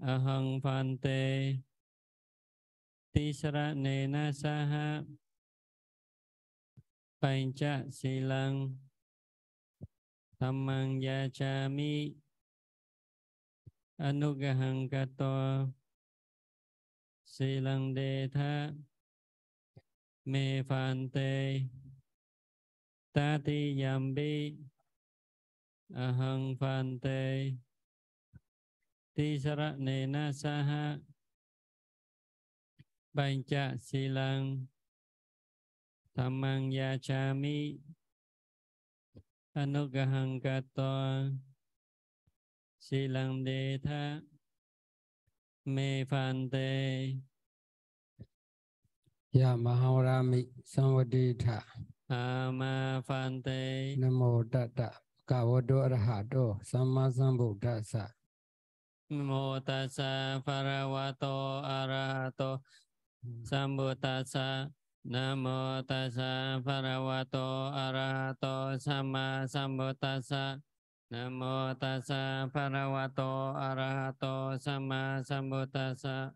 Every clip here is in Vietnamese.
ahang phante. Tisranena saha pancha silang. Dhammang yachami. Anugahang kato. Silang đề me phante. Tati yambi. Ahang phante. pancha silang Dhammang yachami anugahang kato silang đề tha me phante Yamaharami Samvadita ama phante Namo Tata ti sa ra ne na sa ha. Bành cha si lang tham mang ya cha mi. Anugahang kato si lang đề tha. Mê phan tê. Ya mahawarami samvadita ama phan tê. Namo tata ကဝတ္တရဟတောသမ္မာသမ္ဗုဒ္ဓဆ mô tát sa pha ra wa to a ra to sam bồ tát sa nam mô tát sa pha ra wa to a ra to sam ma sam bồ tát sa nam mô tát sa pha ra wa to a ra to sam ma sam bồ tát sa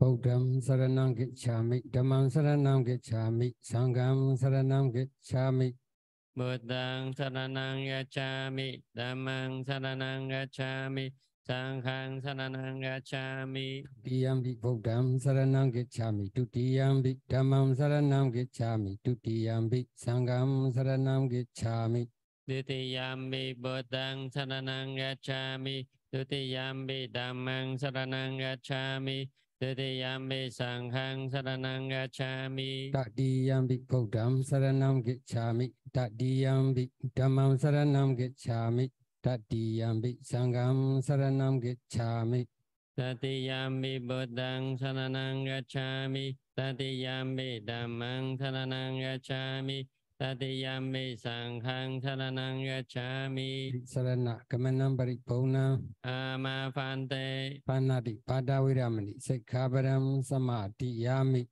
Buddham saranam gacchami dhammam saranam gacchami sangham saranam gacchami. Buddhang saranang gacchami dhammang saranang gacchami sang khang sananang gacchami tiyam bi bodham saranang gacchami tutiyam bi dhammam saranang gacchami tutiyam bi sangham saranang gacchami Ditiyam bi buddhang saranang gacchami tutiyam bi dhammang saranang gacchami Tatiyambi sanghang saranang gacchami. Tatiyambi buddham saranam gacchami. Tatiyambi dhammam saranam gacchami. တတိယံဘိသံဃံသရဏံဂစ္ဆာမိတတိယံဘိဗုဒ္ဓံသရဏံဂစ္ဆာမိတတိယံဘိဓမ္မံသရဏံဂစ္ဆာမိတတိယမေသံဃံသရဏံဂစ္ဆာမိသရဏကမနံပရိဘုံနံအာမဖန္တေပန္နတိပါဒဝိရမဏိစိက္ခာပရံသမတိယာမိ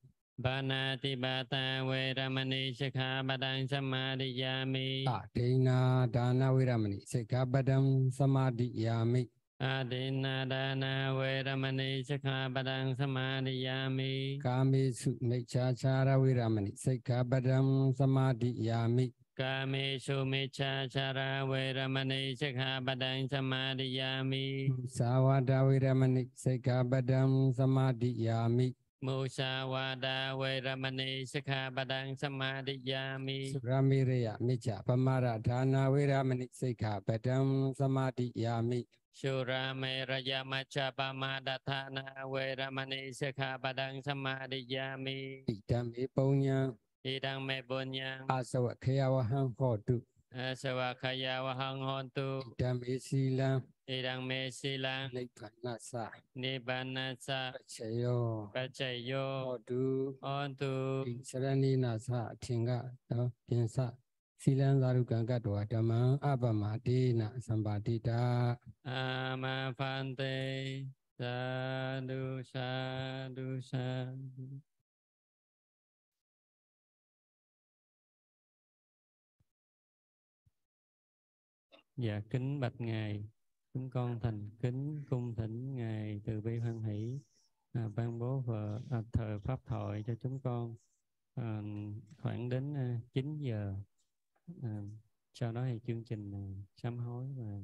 ဘာနာတိပါတံဝေရမဏိစိက္ခာပဒံသမာဓိယာမိအဒိနာဒါနဝေရမဏိစိက္ခာပဒံသမာဓိယာမိအဒိနာဒါနဝေရမဏိစိက္ခာပဒံသမာဓိယာမိကာမိစုမိစ္ဆာချာရဝေရမဏိစိက္ခာပဒံသမာဓိယာမိကာမေရှုမေချာချာရာဝေရမဏိစိက္ခာပဒံသမာဓိယာမိသာဝဒဝေရမဏိစိက္ခာပဒံသမာဓိယာမိ မူစာဝါဒဝေရမဏိစခပဒံသမာဓိယာမိသရမေရယမိစ္ဆပမရဒါနာဝေရမဏိစိခပဒံသမာဓိယာမိရှုရမေရယမစ္ဆပမဒသနာဝေရမဏိစခပဒံသမာဓိယာမိဣဒံမေပုညံဣဒံမေပုညံအသဝခေယဝဟံဟောတုအသဝခယဝဟံဟောတုဣဒံမေစီလံ thì đang mê si la niết bàn na sa niết bàn na sa pachayo pachayo odu. Odu thì sarani na sa thiên ga đó thiên sa စီလံသာရုကံကတောဓမ္မံအပမတိနသံပါတိတာအာမဖန္တေသာဓုသာဓုသာဓု Dạ kính bạch ngài chúng con thành kính cung thỉnh ngài từ bi hoan hỷ à, ban bố vợ à, thờ pháp thoại cho chúng con à, khoảng đến à, 9 giờ. À, sau đó thì chương trình à, sám hối và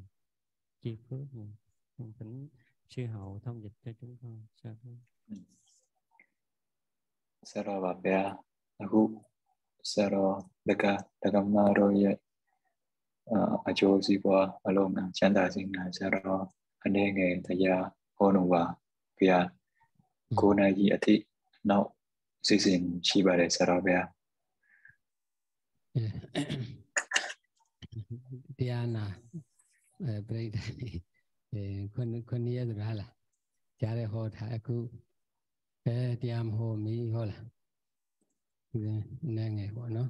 chia phước này. Con thỉnh sư hậu thông dịch cho chúng con. Sa thú. ဆရာတော်ပါဗျာအခုဆရာတော်လကတက္ကမတော်ရဲ့ အာအကျိုးစီးပွားအလုံးစုံချမ်းသာခြင်းနဲ့ဆရာတော်အနေငယ်တရားဟောတော်ပါဗျာကိုယ်နိုင်ကြီးအထိနောက်စီစဉ်ရှိပါတယ်ဆရာတော်ဗျာတရားနာအဲပြိဋ္ဌာန်အဲခုနှစ်ခုနှစ်ရက်ဆိုတာဟာလားကြားတဲ့ဟောထားအခုအဲတရားမဟောမီဟောလားဒီနည်းငယ်ပေါ့နော်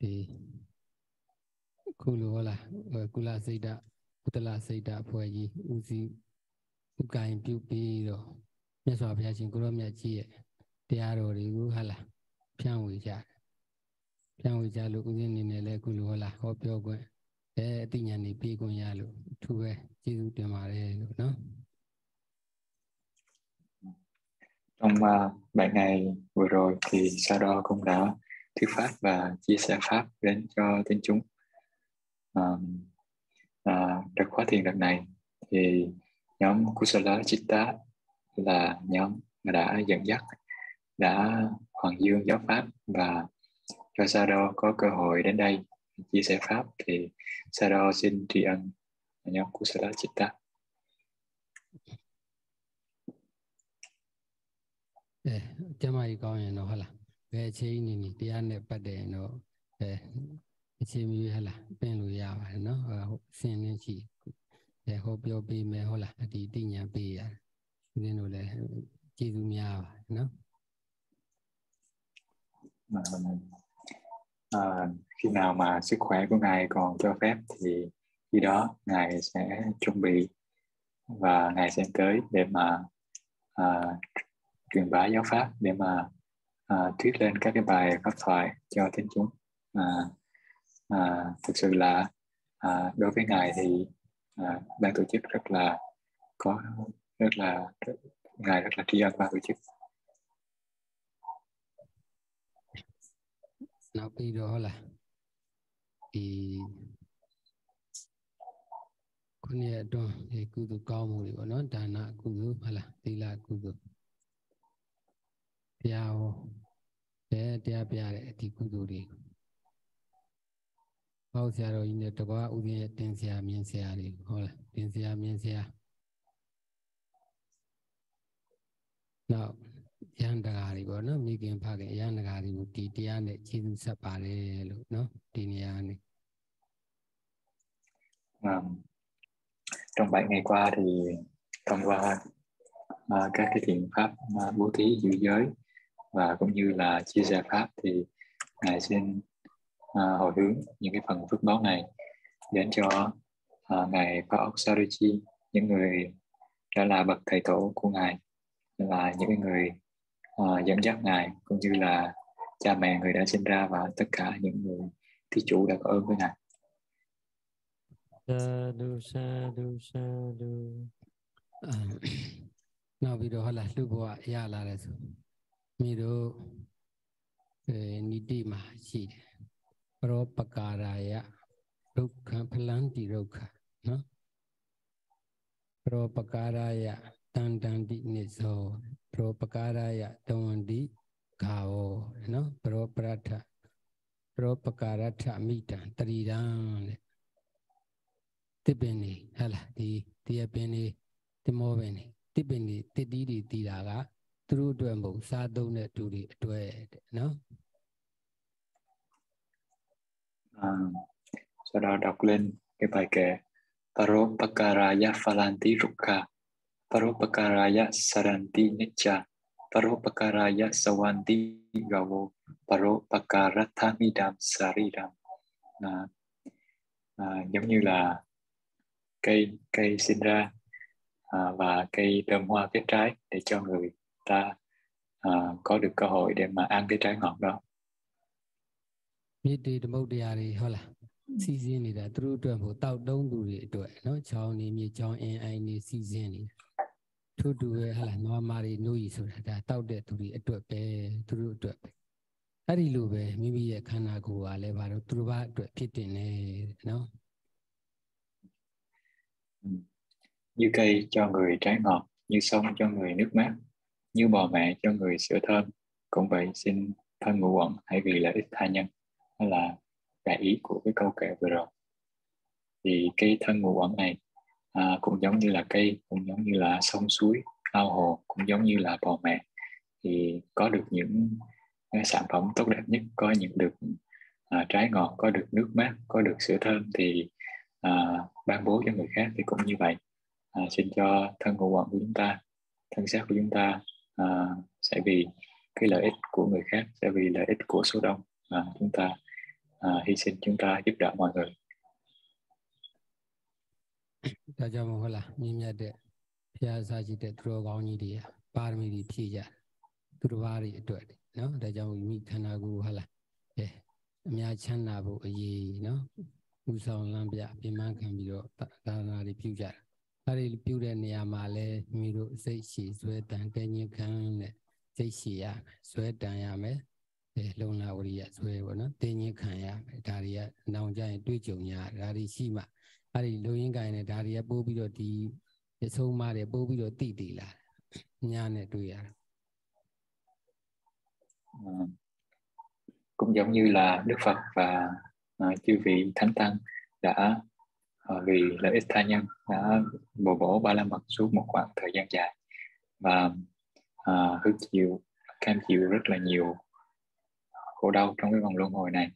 ဒီ ခုလိုဟောလားဟိုကုလစိတ်တကုတလစိတ်တအဖွဲ့ကြီးဦးစီးဥကိုင်ပြုပြီးတော့မြတ်စွာဘုရားရှင်ကိုရောမြတ်ကြီးရဲ့တရားတော်တွေကိုဟာလားဖြန့်ဝေကြတယ် ပြန်ဝေကြလို့ဦးဇင်းအနေနဲ့လည်းအခုလိုဟောလာဟောပြောခွင့် အဲအသိဉာဏ်တွေပြေးခွင့်ရလို့အထူးပဲကျေးဇူးတင်ပါတယ်လို့နော် trong uh, bảy ngày vừa rồi thì Sado cũng đã thuyết pháp và chia sẻ pháp đến cho tín chúng à, à, đợt khóa thiền đợt này thì nhóm Kusala Chitta là nhóm mà đã dẫn dắt đã hoàng dương giáo pháp và cho Sado có cơ hội đến đây chia sẻ pháp thì Sado xin tri ân nhóm Kusala Chitta. Ê, ờ, cho mày coi nó là về chi nhìn tiền để bắt để nó အချိန်နေနေတရားနဲ့ပတ်တယ်ရင်တော့အဲအချိန်မီဟုတ်လားပင်လို့ရပါတယ်နော်ဟုတ်ဆင်းနေရှိအဲဟောပြောပေးမယ်ဟုတ်လားဒီတိညာပေးရတယ်ဦးဇင်းတို့လည်းကျေးဇူးများပါတယ်နော် à, à, khi nào mà sức khỏe của ngài còn cho phép thì khi đó ngài sẽ chuẩn bị và ngài sẽ tới để mà à, truyền bá giáo pháp để mà à, thuyết lên các cái bài pháp thoại cho tín chúng à, à, thực sự là à, đối với ngài thì à, ban tổ chức rất là có rất là ngài rất là tri ân ban tổ chức. Nó đi đó là thì con nhà đó thì cứ tụ cao một điều nó trả nợ cứ cứ hay là thì là cứ cứ theo để theo bây giờ thì cứ cứ đi. ဟောတဲ့တရားပြတဲ့အဒီကုသိုလ်တွေဟောဆရာတော်ကြီးနဲ့တကွာဥဒင်းရဲ့တင်ဆရာမြင်ဆရာတွေဟုတ်လားတင်ဆရာမြင်ဆရာနောက်ရန်တကာတွေပေါ့နော်မိခင်ဖခင်ရန်တကာတွေကိုဒီတရားနဲ့ကျေးဇူးဆက်ပါတယ်လို့နော်ဒီနေရာနေ à, trong 7 ngày qua thì thông qua à, các cái thiện pháp à, bố thí giữ giới và cũng như là chia sẻ pháp thì ngài xin à, hồi hướng những cái phần phước báo này đến cho à, ngài Paok Saruchi những người đã là bậc thầy tổ của ngài là những người à, dẫn dắt ngài cũng như là cha mẹ người đã sinh ra và tất cả những người thí chủ đã có ơn với ngài Sadhu, sadhu, sadhu. Now we do hala lu bua ya la la su. Mi do ni. ပရောပကာရာယဒုက္ခဖလန္တိဒုက္ခနော်ပရောပကာရာယတန်တန်တိနိဇောပရောပကာရာယတဝန္တိဂါဝနော်ပရောပရထပရောပကာရထမိတံတရိဒံတဲ့တစ်ပင်နေဟဲ့လားဒီတရားပင်နေတမောပင်နေတစ်ပင်နေတစ်တီးတွေတီးတာကသူတို့အတွက်မဟုတ်စားသုံးတဲ့သူတွေအတွက်တဲ့နော် à, sau đó đọc lên cái bài kệ Paropakaraya Phalanti Rukha Paropakaraya Saranti Nicha Paropakaraya Sawanti Gavo Paropakaratamidam Saridam. À, à, giống như là cây cây sinh ra à, và cây đơm hoa kết trái để cho người ta à, có được cơ hội để mà ăn cái trái ngọt đó. မြစ်တေဓမ္မုတ်တရားတွေဟုတ်လားစီစဉ်နေတာသူတို့အတွက်မဟုတ်တောက်တုံးသူတွေအတွက်နော်ချောင်းနေမြေချောင်းအင်းအိုင်နေစီစဉ်နေထို့တူပဲဟုတ်လားနွားမာတွေနှုတ်ရည်ဆိုတာဒါတောက်တဲ့သူတွေအတွက်ပဲသူတို့အတွက်ပဲအဲ့ဒီလိုပဲမိမိရဲ့ခန္ဓာကိုယ်ကလည်းဘာလို့သူတို့ဘာအတွက်ဖြစ်တင်နေနော် như cây cho người trái ngọt như sông cho người nước mát như bò mẹ cho người sữa thơm cũng vậy xin thân ngũ uẩn hãy vì lợi ích tha nhân đó là đại ý của cái câu kệ vừa rồi? Thì cây thân ngũ uẩn này à, cũng giống như là cây cũng giống như là sông suối ao hồ cũng giống như là bò mẹ. Thì có được những cái sản phẩm tốt đẹp nhất có những được à, trái ngọt có được nước mát có được sữa thơm thì à, ban bố cho người khác thì cũng như vậy. À, xin cho thân ngũ uẩn của chúng ta thân xác của chúng ta à, sẽ vì cái lợi ích của người khác sẽ vì lợi ích của số đông à, chúng ta à, hy sinh chúng ta giúp đỡ mọi người ဒါကြောင့်မို့ဟုတ်လားမြင့်မြတ်တဲ့ဘုရားစာရှိတဲ့သူတော်ကောင်းကြီးတွေပါရမီတွေဖြည့်ကြတယ်သူတော်ဘာတွေအတွက်နော်ဒါကြောင့်မိခန္ဓာကိုယ်ဟုတ်လားအဲအများချမ်းသာဖို့အရေးနော်ဥဆောင်လမ်းပြပြင်ပန်းခံပြီးတော့သာသနာတွေပြုကြတယ်အဲ့ဒီပြုတဲ့နေရာမှာလည်းမိမိတို့စိတ်ရှည်ဆွဲတန်ကဲညင်ခံတဲ့စိတ်ရှည်ရဆွဲတန်ရမယ်အဲ လုံလာဝရိယဆွဲပေါ့နော်တင်းညင်ခံရမယ်ဒါတွေကနောင်ကြရင်တွေ့ကြုံရဒါတွေရှိမှအဲ့ဒီလုံရင်းကိုင်းနဲ့ဒါတွေကပိုးပြီးတော့ဒီအဆုံးမတွေပိုးပြီးတော့တိတိလာညာနဲ့တွေ့ရတယ် cũng giống như là Đức Phật và uh, chư vị thánh tăng đã uh, vì lợi ích tha nhân đã bồi bổ ba la mật suốt một khoảng thời gian dài và uh, hứng chịu cam chịu rất là nhiều khổ đau trong cái vòng luân hồi này.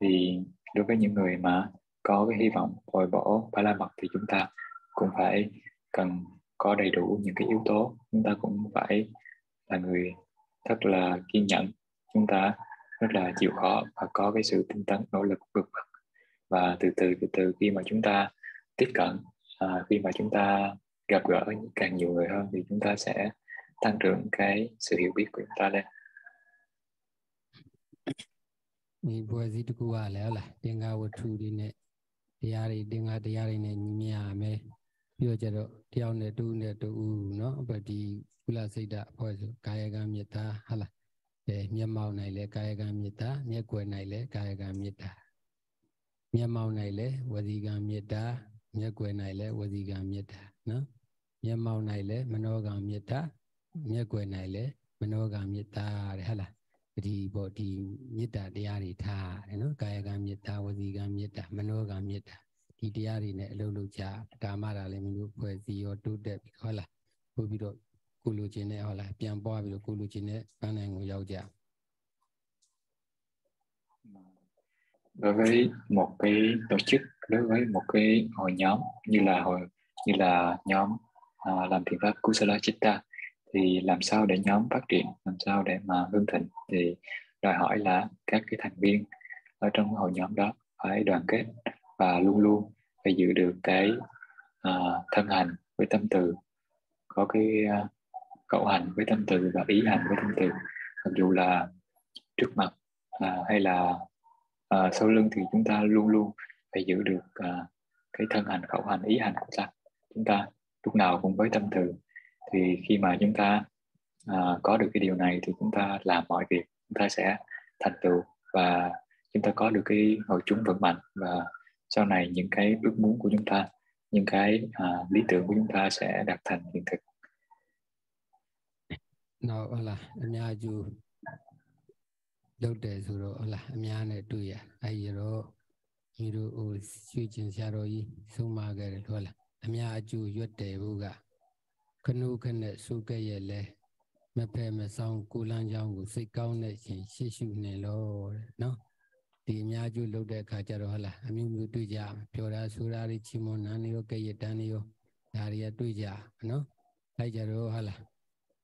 Thì đối với những người mà có cái hy vọng hồi bổ ba la mật thì chúng ta cũng phải cần có đầy đủ những cái yếu tố. Chúng ta cũng phải là người rất là kiên nhẫn. Chúng ta rất là chịu khó và có cái sự tinh tấn nỗ lực vượt bậc. Và từ từ từ từ khi mà chúng ta tiếp cận à, khi mà chúng ta gặp gỡ càng nhiều người hơn thì chúng ta sẽ tăng trưởng cái sự hiểu biết của chúng ta lên. ဒီဘွယ်စီတကူကလည်းဟုတ်လားတင်္ဂါဝတ္ထုတွေနဲ့တရားတွေတင်္ဂါတရားတွေနဲ့ညီမြရမယ်ပြီးတော့ကျတော့တယောက်နဲ့တူနဲ့တူเนาะအပဒီကုလစိတ်ဓာတ်အဖွဲ့ဆိုကာယကံမေတ္တာဟုတ်လားအဲမျက်မှောက်၌လည်းကာယကံမေတ္တာမျက်ွယ်၌လည်းကာယကံမေတ္တာမျက်မှောက်၌လည်းဝစီကံမေတ္တာမျက်ွယ်၌လည်းဝစီကံမေတ္တာနော်မျက်မှောက်၌လည်းမနောကံမေတ္တာမျက်ွယ်၌လည်းမနောကံမေတ္တာတဲ့ဟုတ်လား ဒီပေါ့ဒီမေတ္တာတရားတွေထားတယ်နော်ကာယကံမေတ္တာဝစီကံမေတ္တာမနောကံမေတ္တာဒီတရားတွေနဲ့အလုပ်လုပ်ကြဒါမှတာလည်းမင်းတို့ဖွဲ့စည်းရောတိုးတက်ပြီးဟုတ်လားပို့ပြီးတော့ကိုလူချင်းနဲ့ဟုတ်လားပြန်ပွားပြီးတော့ကိုလူချင်းနဲ့ပန်းနိုင်ကိုရောက်ကြ đối với một cái tổ chức đối với một cái hội nhóm như là hội như là nhóm à, làm thiện pháp Kusala Chitta thì làm sao để nhóm phát triển làm sao để mà hương thịnh? Thì đòi hỏi là các cái thành viên ở trong hội nhóm đó phải đoàn kết và luôn luôn phải giữ được cái uh, thân hành với tâm từ có cái à, uh, khẩu hành với tâm từ và ý hành với tâm từ. Mặc dù là trước mặt uh, hay là uh, sau lưng thì chúng ta luôn luôn phải giữ được uh, cái thân hành khẩu hành ý hành của ta. Chúng ta lúc nào cũng với tâm từ thì khi mà chúng ta à, có được cái điều này thì chúng ta làm mọi việc chúng ta sẽ thành tựu và chúng ta có được cái hội chúng vững mạnh và sau này những cái ước muốn của chúng ta những cái à, lý tưởng của chúng ta sẽ đạt thành hiện thực နောက်ဟုတ်လားအများကျူလုပ်တယ်ဆိုတော့ဟုတ်လားအများနဲ့တွေ့ရအဲ့ဒီတော့ညီတို့ဟိုရွှေကျင်ဆရာတော်ကြီးဆုံးမခဲ့တယ်ဟုတ်လားအများအကျူရွတ်တယ်ဘုက ခနုခနဲ့စုခဲ့ရဲ့လဲမဖဲမဆောင်ကိုလန်းချောင်းကိုစိတ်ကောင်းတဲ့ရှင်ရှေ့ရှုနေလို့တဲ့နော်ဒီအများကျူလုပ်တဲ့အခါကျတော့ဟုတ်လားအမျိုးမျိုးတွေ့ကြပြောတာဆိုတာတွေချီမွန်နန်းနေရောကဲ့ရတန်းနေရောဒါတွေကတွေ့ကြနော်အဲ့ကြတော့ဟုတ်လား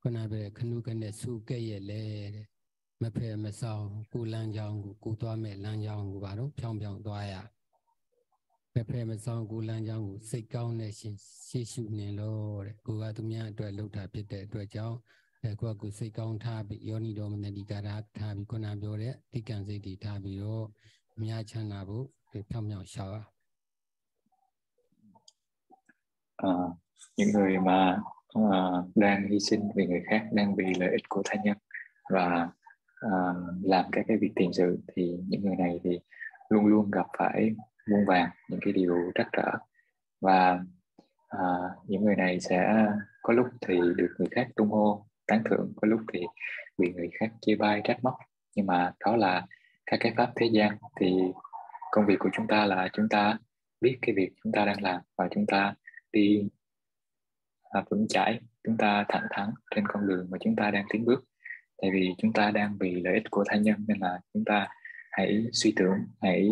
ခုနပြောတဲ့ခနုခနဲ့စုခဲ့ရဲ့လဲတဲ့မဖယ်မဆောင်ကိုလမ်းကြောင်းကိုကိုသွားမဲ့လမ်းကြောင်းကိုဘာလို့ဖြောင်းဖြောင်းသွားရ မဖယ်မဆောင်ကိုလမ်းကြောင်းကိုစိတ်ကောင်းတဲ့ရှင်ရှေ့ရှုနေလို့တဲ့ကိုကသူများအတွက်လှုပ်တာဖြစ်တဲ့အတွက်ကြောင့်အဲကိုကကိုစိတ်ကောင်းထားပြီးယောနီတော်မနတိကာရထားပြီးခုနပြောတဲ့တိကံစိတ်တွေထားပြီးတော့အများချမ်းသာဖို့ဖြောင်းဖြောင်းရှောက်ရ à, những người mà uh, đang hy sinh vì người khác đang vì lợi ích của tha nhân và uh, làm các cái việc tiền sự thì những người này thì luôn luôn gặp phải muôn vàng những cái điều trắc trở. Và à, những người này sẽ có lúc thì được người khác tung hô tán thưởng có lúc thì bị người khác chê bai trách móc. Nhưng mà đó là các cái pháp thế gian. Thì công việc của chúng ta là chúng ta biết cái việc chúng ta đang làm và chúng ta đi à, vững chãi chúng ta thẳng thắn trên con đường mà chúng ta đang tiến bước. Tại vì chúng ta đang vì lợi ích của tha nhân nên là chúng ta hãy suy tưởng hãy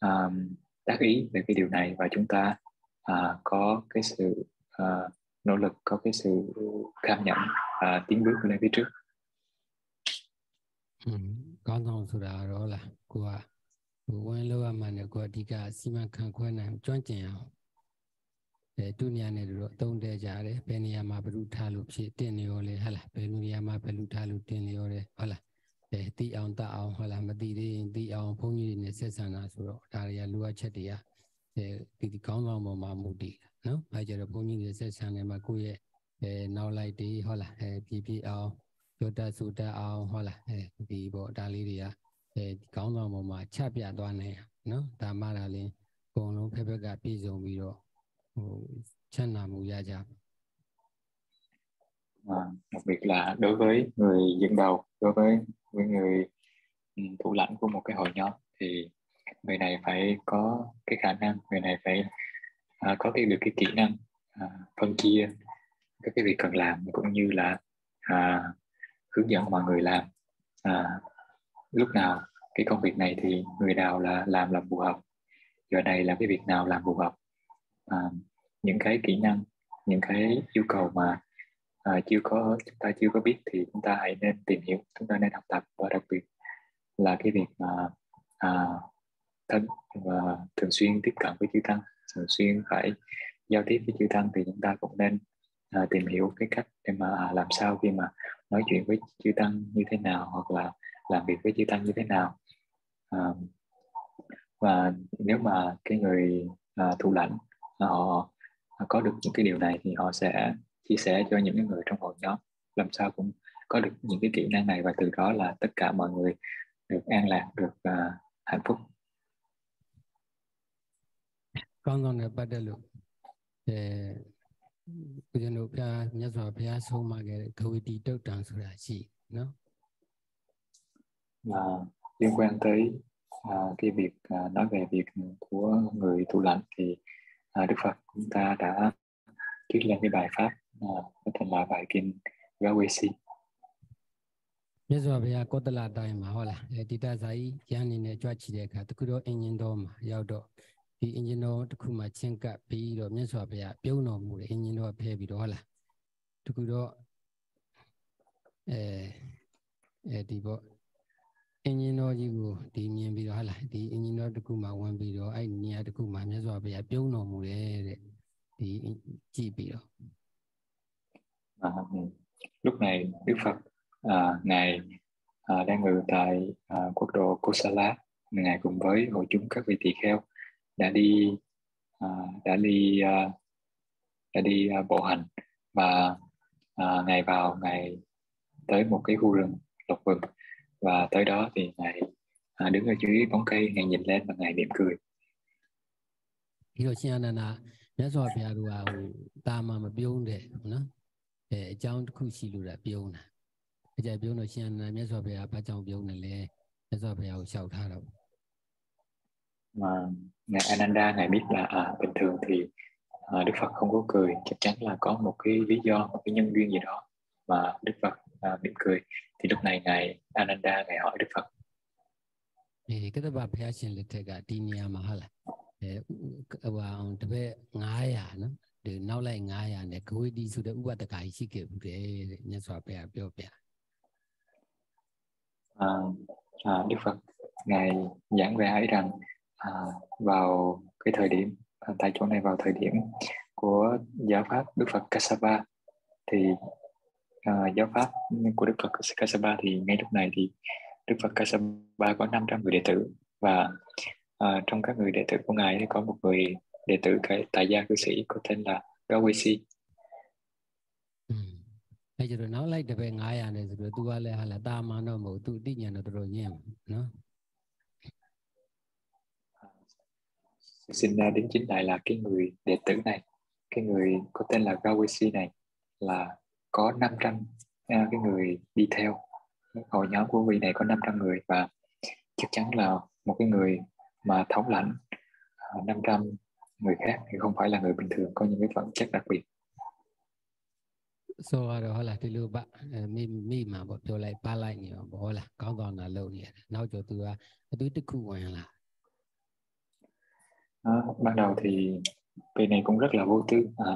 um, đắc ý về cái điều này và chúng ta à, có cái sự à, nỗ lực có cái sự cam nhẫn à, tiến bước lên phía trước. Ừ, Con thông sự đó đó là của của quan lâu mà nó có đi cả xí mà khăn khoe này chọn chèn nhau để tu nhà này rồi tông để giả đấy bên nhà mà phải lu tha lu chỉ tiền nhiều đấy hả là. Bên nhà mà phải lu tha lu tiền nhiều đấy hả là. ဖြစ်တင်နေရောလဲဟုတ်လားဘယ်နေရာမှာဘယ်လိုထားလို့တင်နေရောလဲဟုတ်လားအဲတီအောင်တအောင်ဟုတ်လားမတီသေးရင်တီအောင်ဘုန်းကြီးတွေနဲ့ဆက်ဆံတာဆိုတော့ဒါတွေကလိုအပ်ချက်တွေကအဲဒီဒီကောင်းဆောင်ပေါ်မှာမူတည်တာနော်အဲကြတော့ဘုန်းကြီးတွေဆက်ဆံနေမှာကိုယ့်ရဲ့အဲနောက်လိုက်တွေဟုတ်လားအဲပြပြအောင်ရတဆူတတ်အောင်ဟုတ်လားအဲဒီပေါ့ဒါလေးတွေကအဲဒီကောင်းဆောင်ပေါ်မှာချပြသွားနေနော်ဒါမှဒါလင်းအကုန်လုံးဖက်ဖက်ကပြည့်စုံပြီးတော့ဟိုချမ်းသာမှုရကြပါ à, đặc biệt là đối với người dẫn đầu đối với với người ừ, thủ lãnh của một cái hội nhóm thì người này phải có cái khả năng người này phải à, có cái được cái kỹ năng à, phân chia các cái việc cần làm cũng như là à, hướng dẫn mọi người làm. À, lúc nào cái công việc này thì người nào là làm là phù hợp giờ này là cái việc nào làm phù hợp. À, những cái kỹ năng những cái yêu cầu mà à, chưa có chúng ta chưa có biết thì chúng ta hãy nên tìm hiểu chúng ta nên học tập. Và đặc biệt là cái việc mà à, thân và thường xuyên tiếp cận với chư tăng thường xuyên phải giao tiếp với chư tăng thì chúng ta cũng nên à, tìm hiểu cái cách để mà à, làm sao khi mà nói chuyện với chư tăng như thế nào hoặc là làm việc với chư tăng như thế nào. À, và nếu mà cái người à, thủ lãnh à, họ có được những cái điều này thì họ sẽ chia sẻ cho những người trong hội nhóm làm sao cũng có được những cái kỹ năng này và từ đó là tất cả mọi người được an lạc được uh, hạnh phúc ကောင်းကောင်းနဲ့ပတ်သက်လို့အဲဦးဇင်းတို့ဘုရားမြတ်စွာဘုရားဆုံးမခဲ့တဲ့ဂဝတီတုတ်တံဆိုတာရှိနော် là liên quan tới à, cái việc à, nói về việc của người tu lãnh thì à, Đức Phật chúng ta đã thuyết lên cái bài pháp có thể là bài kinh Gawesi မြတ်စွာဘုရားကောတလတိုင်းမှာဟုတ်လားအဲဒီတဇာကြီးကျမ်းနေနဲ့ကြွချီတဲ့အခါတခုတော့အင်ဂျင်တော်မှာရောက်တော့ဒီအင်ဂျင်တော်တစ်ခုမှချင်းကပ်ပြီးတော့မြတ်စွာဘုရားပြုံးတော်မူတယ်အင်ဂျင်တော်ဖဲပြီးတော့ဟုတ်လားတခုတော့အဲအဲဒီပေါ့အင်ဂျင်တော်ကြီးကိုဒီမြင်ပြီးတော့ဟုတ်လားဒီအင်ဂျင်တော်တစ်ခုမှဝင်ပြီးတော့အဲ့နေရာတစ်ခုမှမြတ်စွာဘုရားပြုံးတော်မူတယ်တဲ့ဒီကြည့်ပြီးတော့ à, lúc này Đức Phật à, ngài à, đang ngự tại à, quốc độ Kosala ngài cùng với hội chúng các vị tỳ kheo đã đi à, đã đi à, đã đi à, bộ hành và à, ngài vào ngài tới một cái khu rừng lộc vừng và tới đó thì ngài à, đứng ở dưới bóng cây ngài nhìn lên và ngài mỉm cười ဒီလိုရှင်အနန္ဒမြတ်စွာဘုရားတို့ကဟိုတာမမပြုံးတဲ့နော် အဲအကြောင်းတစ်ခုရှိလို့တာပြုံးတာအကြပြုံးတော့ရှင်အနန္ဒမြတ်စွာဘုရားဘာကြောင့်ပြုံးတယ်လဲမြတ်စွာဘုရားကိုလျှောက်ထားတော့ mà ngài Ananda ngài biết là à, bình thường thì à, Đức Phật không có cười chắc chắn là có một cái lý do một cái nhân duyên gì đó mà Đức Phật à, mỉm cười thì lúc này ngài Ananda ngài hỏi Đức Phật ဒီကတ္တဗဘုရားရှင်လက်ထက်ကဒီနေရာမှာဟုတ်လားအဲဟိုအောင်တပည့်900နော် ဒီနောက်လိုက်900နဲ့ဂဝေတီဆိုတဲ့ဥပဒကကြီးရှိခဲ့ဘူးတဲ့မြတ်စွာဘုရားပြောပြ à, à, Đức Phật ngài giảng về ấy rằng à, vào cái thời điểm à, tại chỗ này vào thời điểm của giáo pháp Đức Phật Kassapa thì à, giáo pháp của Đức Phật Kassapa thì ngay lúc này thì Đức Phật Kassapa có 500 người đệ tử và à, trong các người đệ tử của ngài thì có một người đệ tử cái tại gia cư sĩ có tên là Gawesi. Ừ. Thế rồi nói lại để về ngài à này rồi tu lại là ta mà nó mổ tu đi nhà nó rồi nhé, nó. Xin à, đến chính đại là cái người đệ tử này, cái người có tên là Gawesi này là có 500 à, cái người đi theo hội nhóm của vị này có 500 người và chắc chắn là một cái người mà thống lãnh à, 500 người khác thì không phải là người bình thường có những cái phẩm chất đặc biệt ဆိုတော့ဟုတ်လားဒီလိုပါမိမိမှာပေါ့ပြောလိုက်ပါလိုက်နေပါဟုတ်လားကောင်းကောင်းတာလုပ်နေရတယ်နောက်ကျ तू ကအတူတစ်ခုဝင်လာ à, ban đầu thì vị này cũng rất là vô tư à,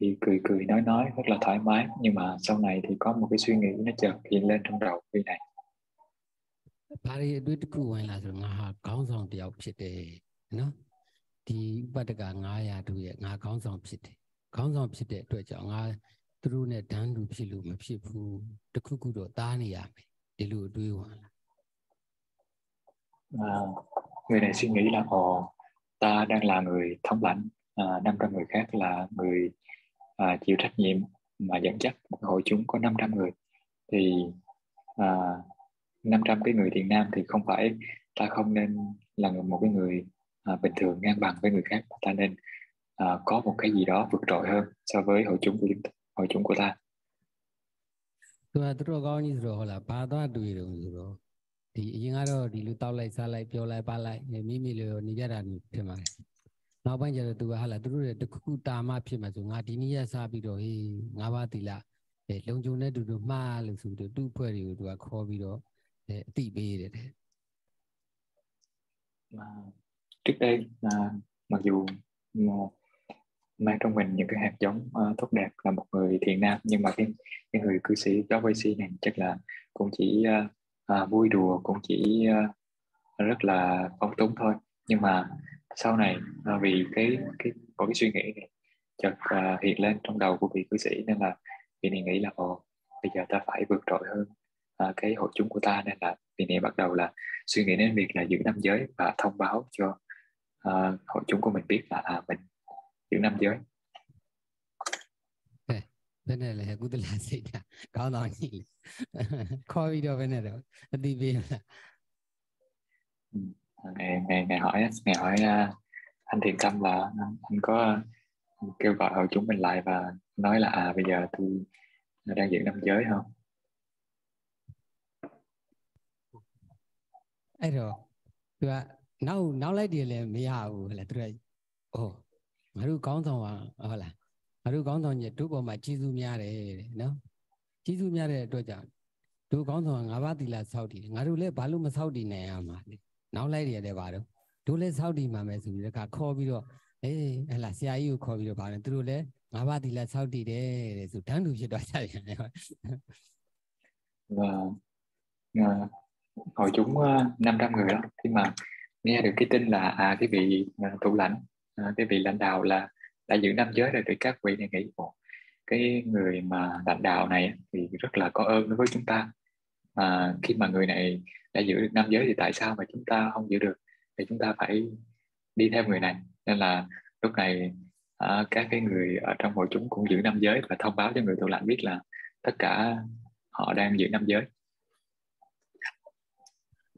thì cười cười nói nói rất là thoải mái nhưng mà sau này thì có một cái suy nghĩ nó chợt hiện lên trong đầu vị này ဘာတွေအတွေ့တစ်ခုဝင်လာဆိုတော့ငါဟာခေါင်းဆောင်တယောက်ဖြစ်တယ်နော် ဒီဥပဒက900တို့ရဲ့ငါခေါင်းဆောင်ဖြစ်တယ်ခေါင်းဆောင်ဖြစ်တဲ့အတွက်ကြောင့်ငါသူတို့နဲ့ဒန်းတူဖြစ်လို့မဖြစ်ဘူးတခုခုတော့တားနေရမယ် ဒီလိုအတွေးဝင်လာ à, người này suy nghĩ là ồ ta đang là người thống lãnh à, 500 người khác là người à, chịu trách nhiệm mà dẫn dắt một hội chúng có 500 người thì à, 500 cái người thiền nam thì không phải ta không nên là một cái người à, bình thường ngang bằng với người khác ta nên à, có một cái gì đó vượt trội hơn so với hội chúng của chúng ta, hội chúng của ta သူကသူတို့ကောင်းကြီးဆိုတော့ဟုတ်လားဘာသွားတွေ့တယ်ဆိုတော့ဒီအရင်ကတော့ဒီလိုတောက်လိုက်စားလိုက်ပြောလိုက်ပါလိုက်မိမိလိုနေကြတာနေဖြစ်မှာလေနောက်ပိုင်းကျတော့သူကဟာလားသူတို့ရဲ့တခုခုတာမဖြစ်မှာဆိုငါဒီနေ့ရစားပြီးတော့ဟေးငါးပါးသီလအဲလုံခြုံတဲ့တူတူမှားလို့ဆိုပြီးတော့သူ့အဖွဲ့တွေကိုသူကခေါ်ပြီးတော့အဲအတိပေးတယ်တဲ့ à, trước đây à, mặc dù mà mang trong mình những cái hạt giống uh, tốt đẹp là một người thiện nam nhưng mà cái cái người cư sĩ đó quay si này chắc là cũng chỉ uh, uh, vui đùa cũng chỉ uh, rất là phóng túng thôi. Nhưng mà sau này uh, vì cái cái có cái suy nghĩ này chợt uh, hiện lên trong đầu của vị cư sĩ nên là vị này nghĩ là ồ bây giờ ta phải vượt trội hơn uh, cái hội chúng của ta. Nên là vị này bắt đầu là suy nghĩ đến việc là giữ năm giới và thông báo cho uh, hội chúng của mình biết là à, mình giữ nam giới. Bên này là cũng là gì cả có nói gì coi video bên này rồi đi về là ừ, à, ngày ngày ngày hỏi ngày hỏi uh, anh thiện tâm là anh, anh có uh, kêu gọi hội chúng mình lại và nói là à bây giờ tôi đang diễn nam giới không ấy rồi. နောက်နောက်လိုက်တယ်လည်းမရဘူးဟဲ့လားသူကအိုးငါတို့ကောင်းဆောင်ပါဟုတ်လားငါတို့ကောင်းဆောင်ညတို့ပေါ်မှာကြီးစုများတယ်တဲ့နော်ကြီးစုများတဲ့အတွက်ကြောင့်တို့ကောင်းဆောင်ကငါးပါးသီလစောက်တည်တယ်ငါတို့လည်းဘာလို့မစောက်တည်နိုင်ရမှာလဲနောက်လိုက်တယ်လည်းဘာတော့တို့လည်းစောက်တည်မှာမယ်ဆိုပြီးတခါခေါ်ပြီးတော့အေးဟဲ့လားဆရာကြီးကိုခေါ်ပြီးတော့ဗာလဲသူတို့လည်းငါးပါးသီလစောက်တည်တယ်တဲ့ဆိုတန်းတူဖြစ်သွားကြတယ် và uh, hội chúng uh, 500 người đó khi mà nghe được cái tin là à cái vị à, thủ lãnh à, cái vị lãnh đạo là đã giữ năm giới rồi thì các vị này nghĩ ồ cái người mà lãnh đạo này thì rất là có ơn đối với chúng ta. Mà khi mà người này đã giữ được năm giới thì tại sao mà chúng ta không giữ được? Thì chúng ta phải đi theo người này. Nên là lúc này à, các cái người ở trong hội chúng cũng giữ năm giới và thông báo cho người thủ lãnh biết là tất cả họ đang giữ năm giới.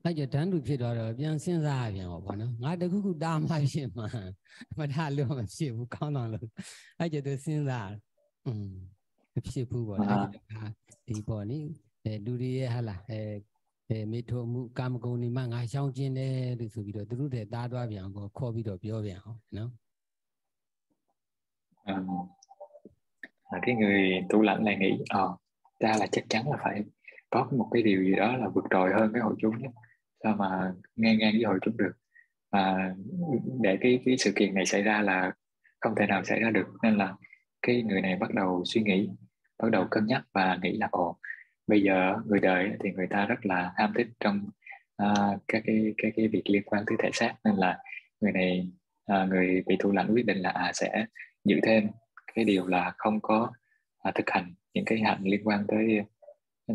အဲ့ကြတန်းတူဖြစ်သွားတော့ပြန်စဉ်းစားရပြန်ပေါ့နော်ငါတခုခုတာမှဖြစ်မှာမထလို့မဖြစ်ဘူးကောင်းတော့လို့အဲ့ကြသူစဉ်းစားอืมမဖြစ်ဘူးပေါ့အဲ့ကြဒီပေါ့နိအဲလူတွေရဲ့ဟာလားအဲအဲမိထုံမှုကာမဂုဏ်ဒီမှာငါရှောင်ကျင်တယ်လို့ဆိုပြီးတော့သူတို့တဲ့တားသွားပြန်ကိုခေါ်ပြီးတော့ပြောပြန်အောင်နော် à, à, cái người thủ lãnh lại nghĩ ờ ta là chắc chắn là phải có một cái điều gì đó là vượt trội hơn cái hội chúng nhé sao mà ngang ngang với hội chúng được? Mà để cái cái sự kiện này xảy ra là không thể nào xảy ra được. Nên là cái người này bắt đầu suy nghĩ bắt đầu cân nhắc và nghĩ là ồ bây giờ người đời thì người ta rất là ham thích trong uh, các cái cái cái việc liên quan tới thể xác. Nên là người này uh, người bị thủ lãnh quyết định là à sẽ giữ thêm. Cái điều là không có uh, thực hành những cái hạnh liên quan tới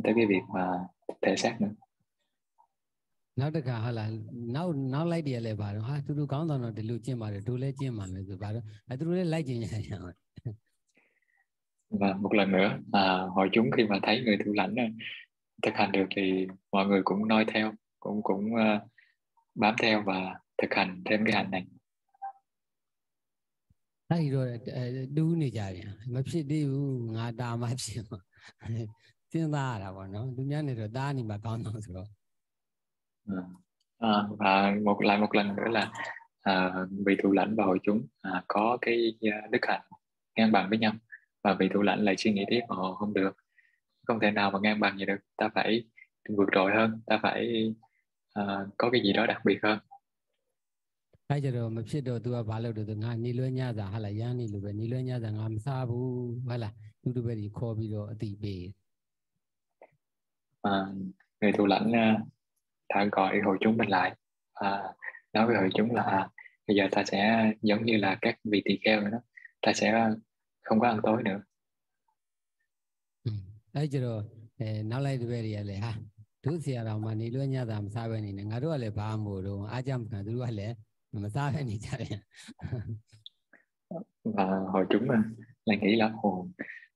tới cái việc mà thể xác nữa နောက်တစ်ခါဟုတ်လားနောက်နောက်လိုက်တည်းလည်းပါတော့ဟာသူတို့ကောင်းတော့ဒီလိုကျင့်ပါတယ်တို့လည်းကျင့်ပါမယ်ဆိုပါတော့အဲသူတို့လည်းလိုက်ကျင့်ကြရအောင် và một lần nữa à, hội chúng khi mà thấy người thủ lãnh này, thực hành được thì mọi người cũng noi theo cũng cũng uh, bám theo và thực hành thêm cái hành này အဲ့ဒီတော့တူးနေကြပြန်မဖြစ်သေးဘူးငါတာမှဖြစ်မှာ စဉ်းစားရတာပေါ့နော်သူများနေတော့တားနေမှာကောင်းတော့ဆိုတော့ à, và một lại một lần nữa là à, vị thủ lãnh và hội chúng à, có cái uh, đức hạnh ngang bằng với nhau và vị thủ lãnh lại suy nghĩ tiếp ồ không được không thể nào mà ngang bằng gì được ta phải vượt trội hơn ta phải uh, có cái gì đó đặc biệt hơn အဲ့ကြတော့မဖြစ်တော့ तू ကဘာလုပ်တော့ तू ငါနေလွဲညစာဟာလာရမ်းနေလို့ပဲနေလွဲညစာငါမစားဘူးဟာလာသူတို့ပဲဒီခေါ်ပြီးတော့အတိပေး à, người thủ lãnh uh, đã gọi hội chúng mình lại à, nói với hội chúng là à, bây giờ ta sẽ giống như là các vị tỳ kheo nữa đó ta sẽ không có ăn tối nữa အဲ့ကြတော့အဲနောက်လိုက်တဲ့ဘက်တွေကလည်းဟာဒ တို့ဆရာတော်မှနေလို့ညတာမစားပဲနေတယ်ငါတို့ကလည်းဘာမို့တော့အားကြမခံသူတို့ကလည်းမစားပဲနေကြတယ် và hội chúng là, là nghĩ là ồ,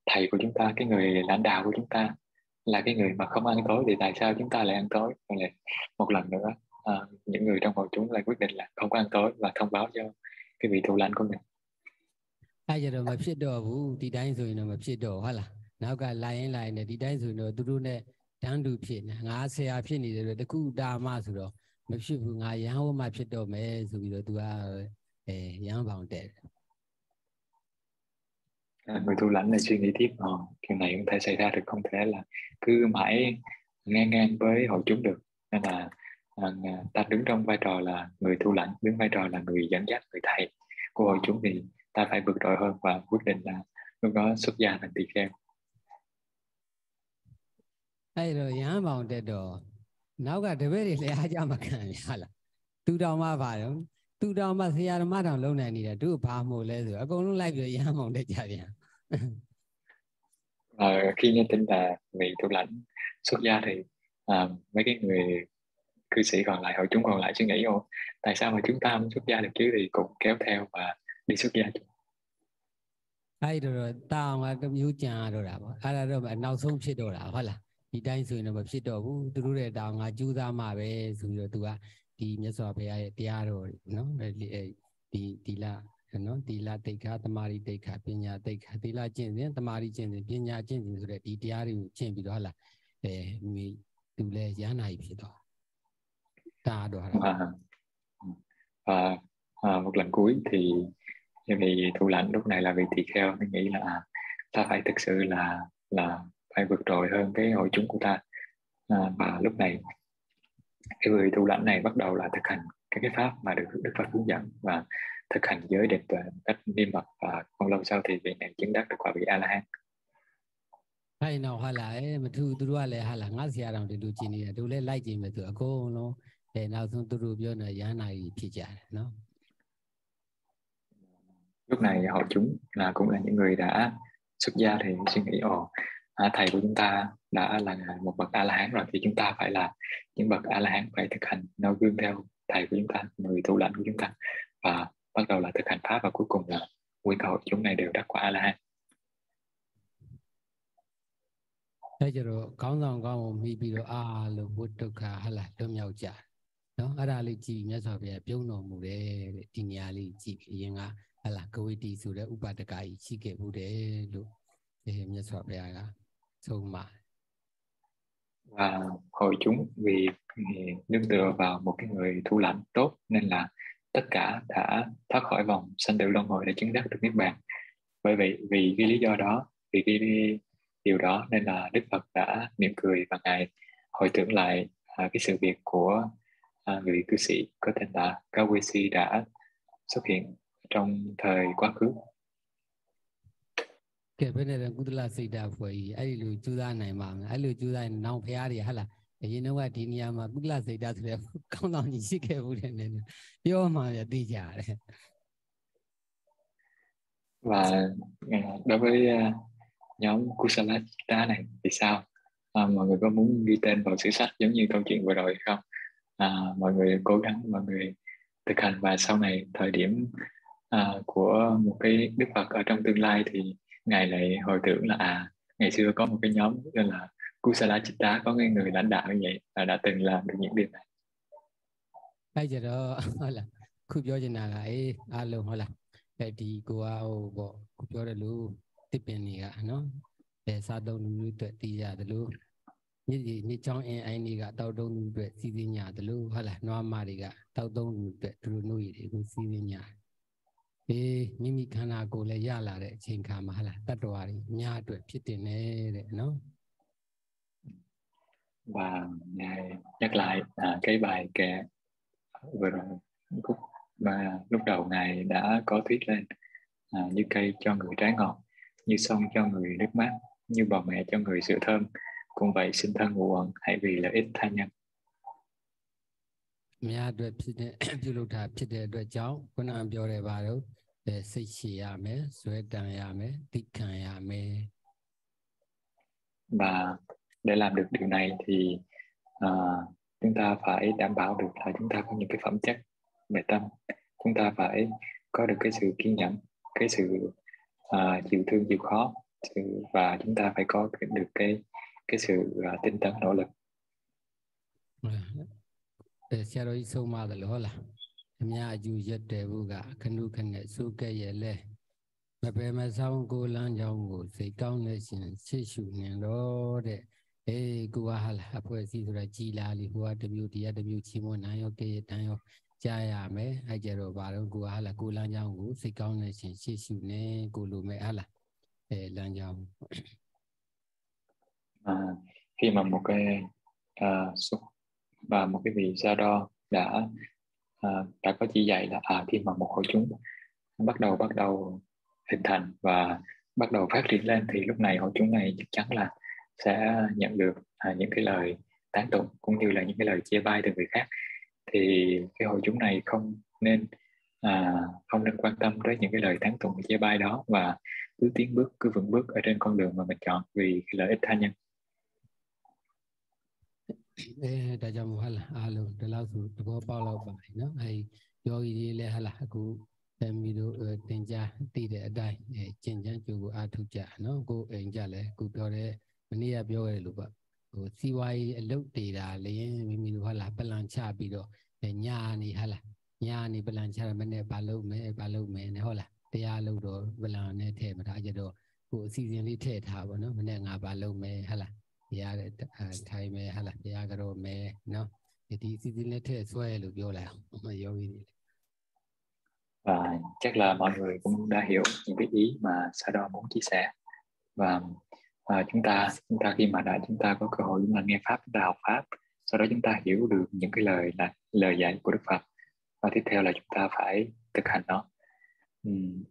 thầy của chúng ta cái người lãnh đạo của chúng ta là cái người mà không ăn tối thì tại sao chúng ta lại ăn tối Rồi lại một lần nữa à, những người trong hội chúng lại quyết định là không có ăn tối và thông báo cho cái vị thủ lãnh của mình အဲ့ကြတော့မဖြစ်တော့ဘူးဒီတိုင်းဆိုရင်တော့မဖြစ်တော့ဟုတ်လားနောက်ကလာရင်လာရင်လည်းဒီတိုင်းဆိုရင်တော့သူတို့နဲ့တန်းတူဖြစ်နေငါဆရာဖြစ်နေတယ်လို့တခုတာမဆိုတော့မဖြစ်ဘူးငါရဟန်းဝမှဖြစ်တော့မယ်ဆိုပြီးတော့သူကအဲရဟန်းပေါင်တဲ့ à, người thủ lãnh này suy nghĩ tiếp ờ, chuyện này không thể xảy ra được không thể là cứ mãi ngang ngang với hội chúng được nên là à, ta đứng trong vai trò là người thủ lãnh đứng vai trò là người dẫn dắt người thầy của hội chúng thì ta phải vượt trội hơn và quyết định là lúc đó xuất gia thành tỳ kheo အဲ့တော့ရဟန်းပေါင်တက်တော့နောက်ကတပည့်တွေလည်းအားကြမခံရလားသူတော်မှပါတော့ သူတော်မှဆရာဓမ္မတောင်လုံနိုင်နေတာသူဘာမို့လဲဆိုအကုန်လုံးလိုက်ပြီးရဟန်းပေါင်တက်ကြပြန် và khi nghe tin là vị thủ lãnh xuất gia thì à, mấy cái người cư sĩ còn lại hội chúng còn lại suy nghĩ ô tại sao mà chúng ta không xuất gia được chứ thì cũng kéo theo và đi xuất gia chung အဲ့တော့တာအောင်ကမျိုးကြံရတော့တာပေါ့အဲ့ဒါတော့နောက်ဆုံးဖြစ်တော့တာဟုတ်လားဒီတိုင်းဆိုရင်တော့မဖြစ်တော့ဘူးသူတို့ရဲ့တောင်ငါကြိုးစားမှပဲဆိုပြီးတော့သူက ဒီမြတ်စွာဘုရားရဲ့တရားတော်နော်ဒီဒီလနော်ဒီလတိတ်ခါတမာရီတိတ်ခါပညာတိတ်ခါသီလကျင့်စဉ်တမာရီကျင့်စဉ်ပညာကျင့်စဉ်ဆိုတဲ့ဒီတရားတွေကိုကျင့်ပြီးတော့ဟုတ်လားအဲမိသူလဲရဟနာကြီးဖြစ်သွားတာတော့ဟာ và, và à, một lần cuối thì vị thủ lãnh lúc này là vị tỳ kheo mới nghĩ là à, ta phải thực sự là là phải vượt trội hơn cái hội chúng của ta à, và lúc này cái người tu lãnh này bắt đầu là thực hành các cái pháp mà được Đức Phật hướng dẫn và thực hành giới định tuệ cách niêm mật và không lâu sau thì vị này chứng đắc được quả vị A La Hán အဲ့တော့ဟာလာအဲမထူသူတို့ကလည်းဟာလာငါဆရာတော်ဒီလိုကျင်နေတာတို့လည်းလိုက်ကျင်မယ်သူအကုန်လုံးအဲနောက်ဆုံးသူတို့ပြောနေရဟန္တာကြီးဖြစ်ကြတယ်နော် lúc này hội chúng là cũng là những người đã xuất gia thì suy nghĩ ồ à, thầy của chúng ta đã là một bậc a la hán rồi thì chúng ta phải là những bậc a la hán phải thực hành noi gương theo thầy của chúng ta người thủ lãnh của chúng ta và bắt đầu là thực hành pháp và cuối cùng là nguyên cầu chúng này đều đắc quả a la hán အဲကြတော့ခေါင်းဆောင်ကောင်းကိုမိပြီးတော့အာလို့ဘုဒ္ဓခဟလာလွတ်မြောက်ကြနော်အဲ့ဒါလေးကြည်မြတ်စွာဘုရားပြုံးတော်မူတယ်တဲ့ဒီနေရာလေးကြည်အရင်ကဟလာကဝိတီဆိုတဲ့ဥပဒကကြီးရှိခဲ့ဘူးတယ်လို့အဲမြတ်စွာဘုရားကဆုံးမ và hội chúng vì nương tựa vào một cái người thủ lãnh tốt nên là tất cả đã thoát khỏi vòng sanh tử luân hồi để chứng đắc được niết bàn. Bởi vậy vì cái lý do đó vì cái điều đó nên là đức phật đã mỉm cười và ngài hồi tưởng lại à, cái sự việc của à, người cư sĩ có tên là Kawesi đã xuất hiện trong thời quá khứ. ကဲဘယ်နဲ့ကုသလစိတ်ဓာတ်ဖွဲ့ကြီးအဲ့ဒီလိုကြိုးစားနိုင်ပါမယ်အဲ့လိုကြိုးစားရင်နောင်ဖရားတွေဟာလားအရင်တော့ကဒီနေရာမှာကုသလစိတ်ဓာတ်ဆိုတဲ့ကောင်းဆောင်ကြီးရှိခဲ့ဘူးတဲ့နည်းပြောမှပြသိကြရတယ် và đối với nhóm Kusala Chitta này thì sao à, mọi người có muốn ghi tên vào sử sách giống như câu chuyện vừa rồi không à, mọi người cố gắng mọi người thực hành và sau này thời điểm à, của một cái đức phật ở trong tương lai thì ngài lại hồi tưởng là à ngày xưa có một cái nhóm tên là Kusala Chitta có cái người lãnh đạo như vậy là đã từng làm được những điều này. Bây giờ đó là, khu vô trên à, là lại à luôn hoặc là để đi qua bộ khu vô đó luôn tiếp bên này à nó để sao đâu luôn tuyệt đi ra đó luôn như gì như trong em anh đi gặp tao đâu tuyệt đi nhà đó luôn hoặc là, nó mà đi gặp tao đâu tuyệt nuôi để cũng xin nhà အေးမိမိခန္ဓာကိုယ်လည်းရလာတဲ့အချိန်ခါမှာဟာလားတတ္တဝါတွေအများအတွက်ဖြစ်တင်နေတဲ့နော် và ngài nhắc lại à, cái bài kệ vừa rồi khúc mà lúc đầu ngài đã có thuyết lên à, như cây cho người trái ngọt như sông cho người nước mát như bò mẹ cho người sữa thơm cũng vậy sinh thân ngụ ẩn hãy vì lợi ích tha nhân အများအတွက်ဖြစ်တဲ့ပြုလုပ်တာဖြစ်တဲ့အတွက်ကြောင့်ခုနကပြောတဲ့ဘာလို့ အဲစိတ်ရှည်ရမယ်ဇွဲတန်ရမယ်သိခံရမယ် và để làm được điều này thì à, chúng ta phải đảm bảo được là chúng ta có những cái phẩm chất về tâm chúng ta phải có được cái sự kiên nhẫn cái sự uh, chịu thương chịu khó sự, và chúng ta phải có được cái cái sự uh, tinh tấn nỗ lực ဆရာတော်ကြီးဆုံးမတယ်လို့ဟုတ်လား အများအကျူရက်တယ်ဘုကခဏုခနဲ့စုကဲ့ရဲ့လဲမပယ်မဆောင်ကိုလမ်းကြောင်းကိုစိတ်ကောင်းတဲ့ရှင်ချစ်ရှုနေတော့တဲ့အေးကိုကဟာလားအဖွဲ့အစည်းဆိုတာကြည်လာလီဟိုကတမျိုးတရားတမျိုးချီးမွမ်းနိုင်ရောကဲ့တန်းရောကြားရမယ်အဲ့ကြတော့ဘာလို့ကိုကဟာလားကိုလမ်းကြောင်းကိုစိတ်ကောင်းတဲ့ရှင်ချစ်ရှုနေကိုလိုမဲ့ဟာလားအဲလမ်းကြောင်း à, khi mà một cái uh, xúc và một cái vị sa đo đã Ờ, uh, đã có chỉ dạy là à khi mà một hội chúng bắt đầu bắt đầu hình thành và bắt đầu phát triển lên thì lúc này hội chúng này chắc chắn là sẽ nhận được à, những cái lời tán tụng cũng như là những cái lời chia bai từ người khác. Thì cái hội chúng này không nên à, không nên quan tâm tới những cái lời tán tụng chia bai đó và cứ tiến bước cứ vững bước ở trên con đường mà mình chọn vì lợi ích tha nhân. အဲဒါကြောင့်မို့ဟာလာအားလုံးဒီလောက်ဆိုသဘောပေါက်တော့ပါပြီနော်အဲယောဂီတွေလည်းဟာလာအခုတမီတို့သင်ကြားသိတဲ့အတိုင်းအဲကျင့်ကြံကြိုးကိုအားထုတ်ကြနော်ကိုအိမ်ကြလဲကိုပြောတဲ့မနေ့ကပြောခဲ့လို့ပေါ့ဟိုစီဝါရေးအလုတ်တေတာလျင်မိမိတို့ဟာလာပလန်ချပြီးတော့ညာနေဟာလာညာနေပလန်ချရမနဲ့ဘာလုပ်မယ်ဘာလုပ်မယ်နဲ့ဟုတ်လားတရားလုပ်တော့ပလန်နဲ့ထည့်မထားကြတော့ကိုအစီအစဉ်လေးထည့်ထားပါနော်မနေ့ငါဘာလုပ်မယ်ဟာလား တရားထိုင်မယ်ဟာလားတရားကြောမယ်နော်ဒီအစီအစဉ်လေးထည့်ဆွဲလို့ပြောလိုက်အောင်ယောဂီတွေ và chắc là mọi người cũng đã hiểu những cái ý mà Sado muốn chia sẻ và à, chúng ta chúng ta khi mà đã chúng ta có cơ hội mà nghe pháp chúng ta học pháp sau đó chúng ta hiểu được những cái lời là lời dạy của Đức Phật và tiếp theo là chúng ta phải thực hành nó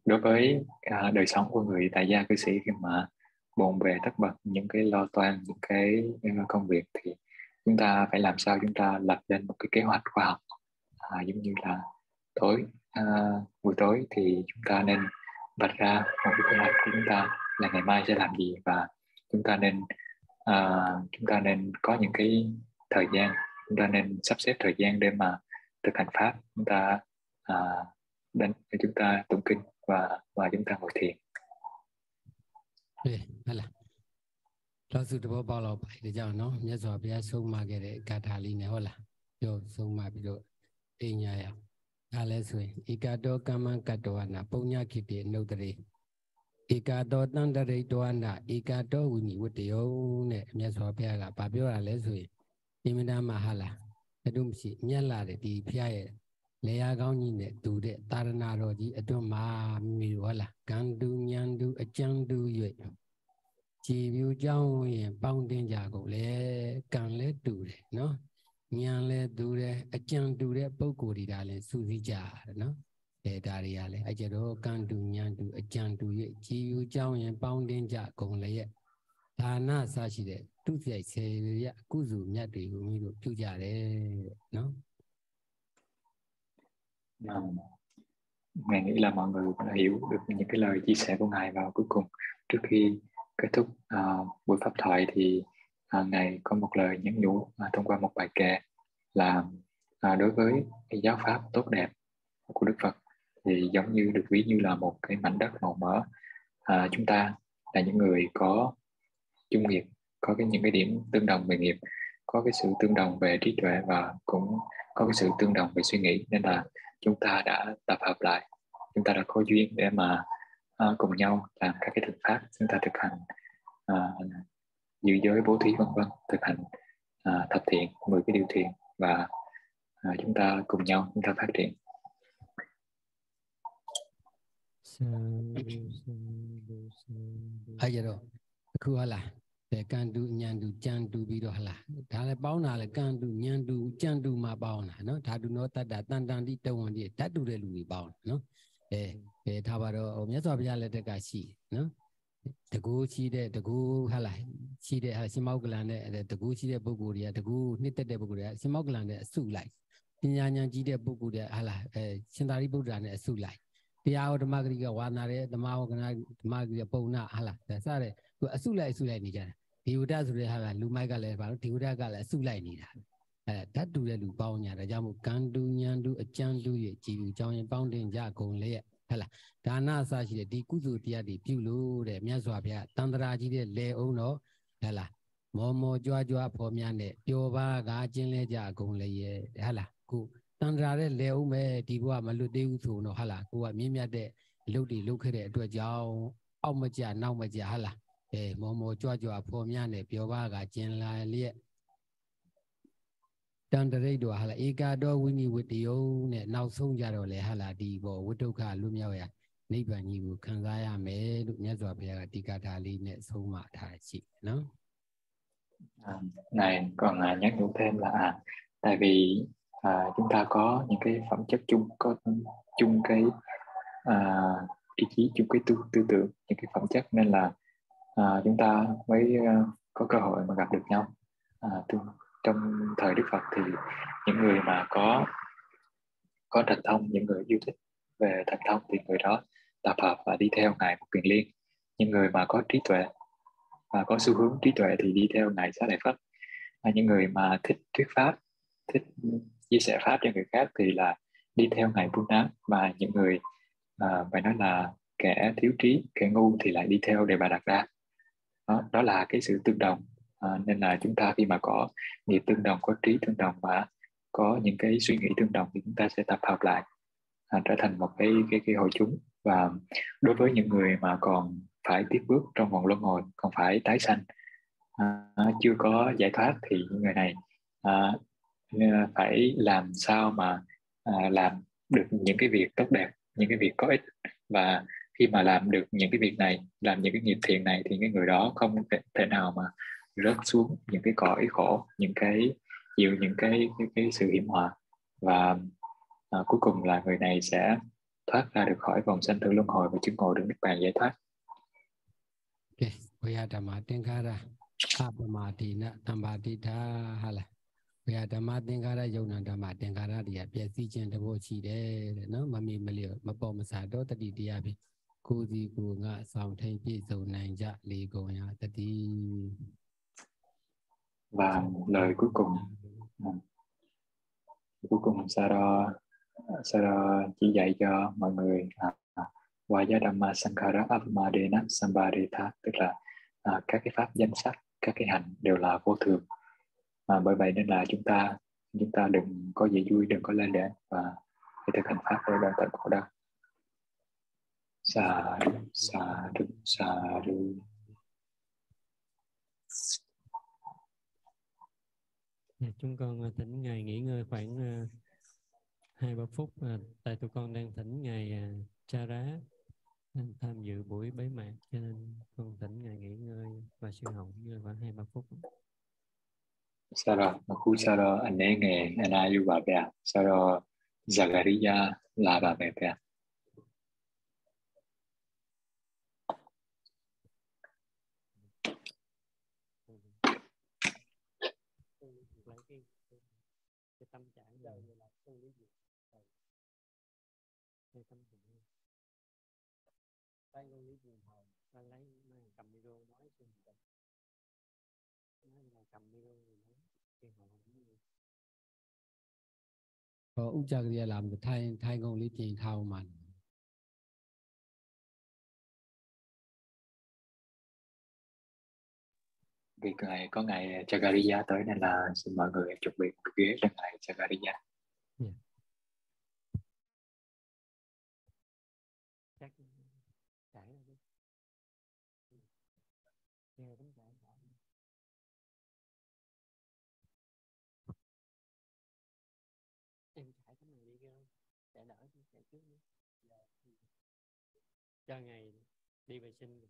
đối với à, đời sống của người tại gia cư sĩ khi mà bồn bề tất bật những cái lo toan những cái công việc thì chúng ta phải làm sao chúng ta lập lên một cái kế hoạch khoa học à, giống như là tối à, buổi tối thì chúng ta nên vạch ra một cái kế hoạch của chúng ta là ngày mai sẽ làm gì và chúng ta nên à, chúng ta nên có những cái thời gian chúng ta nên sắp xếp thời gian để mà thực hành pháp chúng ta à, đến chúng ta tụng kinh và và chúng ta ngồi thiền. ဟဲ့ဟလာလောက်စုတဘောပေါက်တော့ပါဒီကြောင့်နော်မြတ်စွာဘုရားဆုံးမခဲ့တဲ့ဂါထာလေးနဲ့ဟုတ်လားပြောဆုံးမပြီးတော့အိညာရအောင်ဒါလည်းဆိုရင်ဧကတောကမ္မကတ္တဝနာပုံညခိတိအနုတ္တရေဧကတောတန္တရိတောနာဧကတောဝိနိဝတ္တယောနဲ့မြတ်စွာဘုရားကဗာပြောတာလဲဆိုရင်အမြဲတမ်းမဟာလားဘယ်သူမရှိမြတ်လာတဲ့ဒီဘုရားရဲ့ လေယာကောင်းကြီးနဲ့တူတဲ့သာရဏတော်ကြီးအတွတ်မှာမြည်ဟောလားဂန္တုညန္တုအကြံတု၍ကြည်ပြူကြောင်းရင်ပေါင်းတင်ကြကုန်လေကံလည်းတူတယ်နော်ဉာဏ်လည်းတူတယ်အကြံတူတဲ့ပုံကိုယ်ဒီဒါလည်းစူးစီးကြရတယ်နော်အဲဒါတွေကလည်းအကြတော့ကံတူဉာဏ်တူအကြံတူ၍ကြည်ပြူကြောင်းရင်ပေါင်းတင်ကြကုန်လေဒါနစရှိတဲ့သူ့ကြိုက်ဆယ်ရအကုစုမြတ်တွေကိုမိတို့ပြုကြတယ်နော် Ngài nghĩ là mọi người cũng đã hiểu được những cái lời chia sẻ của Ngài vào cuối cùng. Trước khi kết thúc uh, buổi pháp thoại thì uh, Ngài có một lời nhắn nhủ uh, thông qua một bài kệ là à, đối với cái giáo pháp tốt đẹp của Đức Phật thì giống như được ví như là một cái mảnh đất màu mỡ. À, chúng ta là những người có chung nghiệp có cái những cái điểm tương đồng về nghiệp có cái sự tương đồng về trí tuệ và cũng có cái sự tương đồng về suy nghĩ. Nên là chúng ta đã tập hợp lại chúng ta đã có duyên để mà uh, cùng nhau làm các cái thực pháp chúng ta thực hành uh, giới bố thí vân vân thực hành uh, thập thiện mười cái điều thiện và uh, chúng ta cùng nhau chúng ta phát triển à dạ rồi cứ là တဲ့ကံတူညံတူကြံတူပြီးတော့ဟလာဒါလည်းပေါင်းတာလည်းကံတူညံတူကြံတူမှာပေါင်းတာနော်ဓာတုနောတတ္တတန်တန်တိတဝံတိဓာတ်တူတဲ့လူတွေပေါင်းနော်အဲအဲထားပါတော့ဟိုမြတ်စွာဘုရားလက်ထက်ကရှိနော်တကူရှိတဲ့တကူဟာလာရှိတဲ့ဟာရှင်မောက်ကလန်နဲ့တကူရှိတဲ့ပုဂ္ဂိုလ်တွေကတကူနှစ်သက်တဲ့ပုဂ္ဂိုလ်တွေကရှင်မောက်ကလန်နဲ့အစုလိုက်ပညာဉာဏ်ကြီးတဲ့ပုဂ္ဂိုလ်တွေဟာလာအဲရှင်သာရိပုတ္တရာနဲ့အစုလိုက်တရားဟောဓမ္မဂရိကဝါနာတဲ့ဓမ္မဟောကနာဓမ္မဂရိကပုံနာဟာလာဒါစတဲ့ သူအစုလိုက်အစုလိုက်နေကြတယ်ဒီဝဒဆိုတဲ့ဟာကလူမိုက်ကလည်းဘာလို့ဒီဝဒကလည်းအစုလိုက်နေတာ အဲဓာတ်တူတဲ့လူပေါင်းညာဒါကြောင့်မို့ကံတူညံတူအကျံတူရဲ့ကြည်လူကြောင်းရင်ပေါင်းတင်ကြကုန်လေဟဲ့လားဒါနအစရှိတဲ့ဒီကုသိုလ်တရားတွေပြုလို့တဲ့မြတ်စွာဘုရားတန်ត្រာကြီးတဲ့လေအောင်တော့ဟဲ့လားမောမောကြွားကြွားဖော်များနဲ့ပျော်ပါကကျင်းလဲကြကုန်လေရဲ့ဟဲ့လားကိုတန်ត្រာတဲ့လေအောင်ပဲဒီဘဝမလွတ်သေးဘူးဆိုတော့ဟဲ့လားကိုကမြင့်မြတ်တဲ့အလုပ်တွေလုပ်ခဲ့တဲ့အတွက်ကြောင့်အောက်မကြနောက်မကြဟဲ့လား အဲမောမောကြွားကြွားဖော်များနဲ့ပျော်ပါကကျင်းလာလျက်တန်တရိတ်တော့ဟာလာဧကာတော်ဝိနိဝတ္တယုံနဲ့နောက်ဆုံးကြတော့လေဟာလာဒီဘောဝိဒုက္ခလွတ်မြောက်ရနိဗ္ဗာန်ကြီးကိုခံစားရမယ်လို့မြတ်စွာဘုရားကဒီကထာလေးနဲ့ဆုံးမထားရှိနော် à, này còn à, nhắc nhủ thêm là à, tại vì à, chúng ta có những cái phẩm chất chung có chung cái à, ý chí chung cái tư, tư tưởng những cái phẩm chất nên là à, chúng ta mới ờ, có cơ hội mà gặp được nhau. À, trong thời Đức Phật thì những người mà có có thần thông những người yêu thích về thần thông thì người đó tập hợp và đi theo ngài một kiền liên. Những người mà có trí tuệ và có xu hướng trí tuệ thì đi theo ngài xá đại phất và những người mà thích thuyết pháp thích chia sẻ pháp cho người khác thì là đi theo ngài Buddha và những người à, phải nói là kẻ thiếu trí kẻ ngu thì lại đi theo đề bà đặt ra đó, đó là cái sự tương đồng. À, nên là chúng ta khi mà có nghiệp tương đồng có trí tương đồng và có những cái suy nghĩ tương đồng thì chúng ta sẽ tập hợp lại à, trở thành một cái cái cái hội chúng. Và đối với những người mà còn phải tiếp bước trong vòng luân hồi còn phải tái sanh à, chưa có giải thoát thì những người này à, phải làm sao mà à, làm được những cái việc tốt đẹp những cái việc có ích và khi mà làm được những cái việc này làm những cái nghiệp thiện này thì cái người đó không thể, thể nào mà rớt xuống những cái cõi khổ những cái chịu những cái cái, cái sự hiểm họa và à, cuối cùng là người này sẽ thoát ra được khỏi vòng sanh tử luân hồi và chứng ngộ được niết bàn giải thoát. Okay, we had a Martin Kara, Apamadina, Tambadita, Hala. ဘုရားဓမ္မသင်္ကာရယုံနာဓမ္မသင်္ကာရတွေကပြည့်စည်ခြင်းတဘောရှိတယ်တဲ့နော်မမေ့မလျော့မပေါ်မစားတော့တတိတရားဖြင့် ကိုယ်စီကိုငါဆောင်ထိန်ပြည့်စုံနိုင်ကြလေကုန်ရာတတိ và lời cuối cùng cuối cùng Saro Saro chỉ dạy cho mọi người là Vajadhamma Sankhara Avamadena Sambharitha tức là à, các cái pháp danh sắc các cái hành đều là vô thường à, bởi vậy nên là chúng ta chúng ta đừng có gì vui đừng có lên đạn và hãy thực hành pháp để đoạn tận khổ đau rु xà rु Dạ, chúng con à, thỉnh ngài nghỉ ngơi khoảng à, hai ba phút à, tại tụi con đang thỉnh ngài cha rá anh tham dự buổi bế mạc cho nên con thỉnh ngài nghỉ ngơi và hồng nghỉ ngơi khoảng hai ba phút. Sara Maku Sara Anenge Anayu Babea Sara Zagaria La Babea lấy cái, cái, cái tâm trạng đời như là không biết gì thầy thầy tâm sự đi tay con biết gì hồi ta lấy mang cầm video nói cho người nói là cầm video người nói thì họ không biết gì có úc chân ra làm được thay thay con lý tiền thao mạnh vì ngày, có ngày Chagariya tới nên là xin mọi người chuẩn bị một ghế cho ngày Chagariya. Cho ngày đi vệ sinh.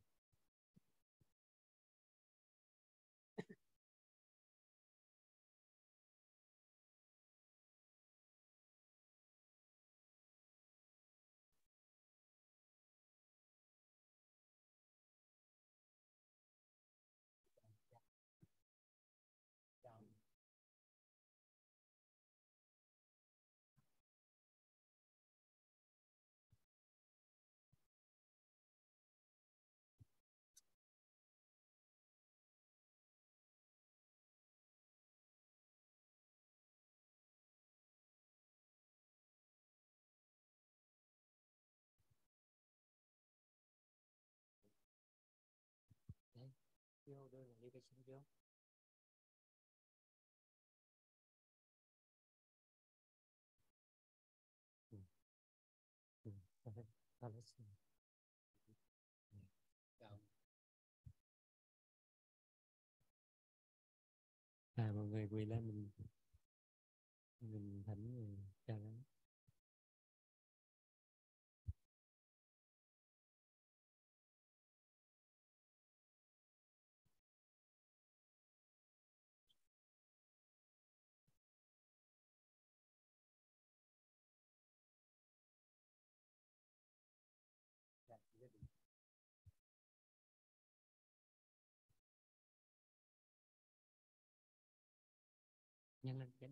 Rồi. à mọi người quỳ lên mình mình thỉnh nhanh lên cái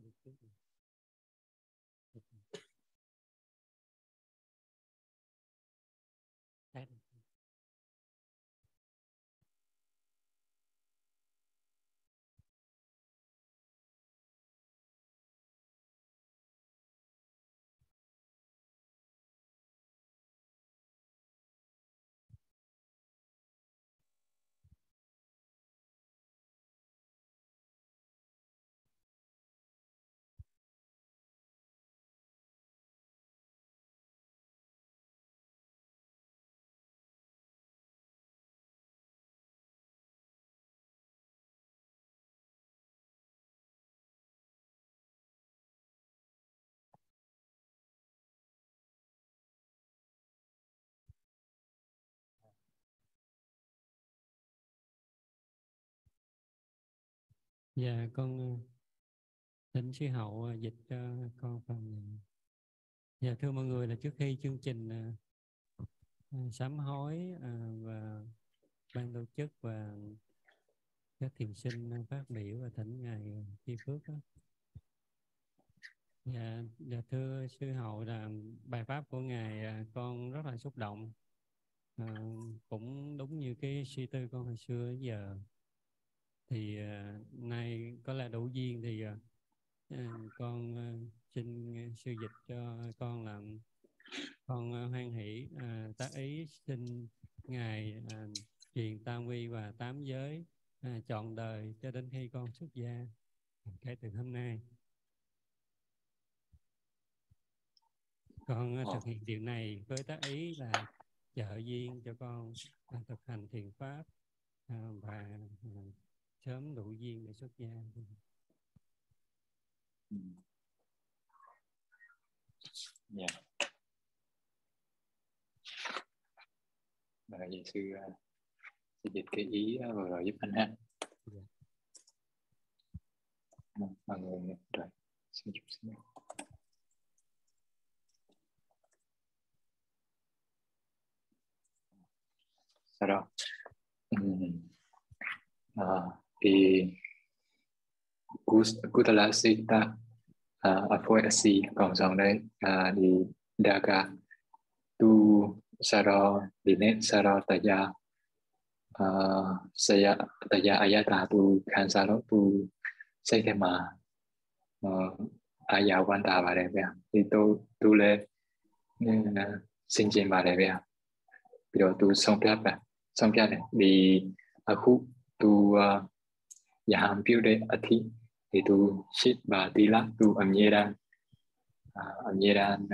Dạ con ờ, thỉnh sư hậu ờ, dịch cho con phần này. Dạ thưa mọi người là trước khi chương trình ờ, ờ sám hối và ban tổ chức và các thiền sinh phát biểu và thỉnh ngài chi phước đó. Dạ, dạ thưa sư hậu là bài pháp của ngài con rất là xúc động à, cũng đúng như cái suy tư con hồi xưa giờ thì uh, nay có là đủ duyên thì uh, con uh, xin sư dịch cho con là con uh, hoan hỷ. Uh, tác ý xin ngài uh, truyền tam quy và tám giới uh, chọn đời cho đến khi con xuất gia. Kể từ hôm nay. Con uh, thực hiện điều này với tác ý là trợ duyên cho con uh, thực hành thiền pháp uh, và uh, sớm đủ duyên để xuất gia. Dạ. Và vậy sư à, sư dịch cái ý đó vừa rồi giúp anh ha. Dạ. Ừ, Mọi người rồi xin chút xíu. Sau đó ừ. à, ဒီကုကုသလစိတ်တအဖွဲအစီအကောင်ဆောင်တဲ့အာဒီဒါကသူဆရာဒီနေ့ဆရာတရားအာဆရာတရားအယတာသူခံစားလို့သူစိတ်ထဲမှာအာရဝန်တာပါတယ်ဗျာဒီတော့သူလည်းစင်ကျင်ပါတယ်ဗျာပြီးတော့သူဆုံးပြပါဆုံးပြတယ်ဒီအခုသူအာ shit và đi lắc tu âm nhê đan âm nhê đan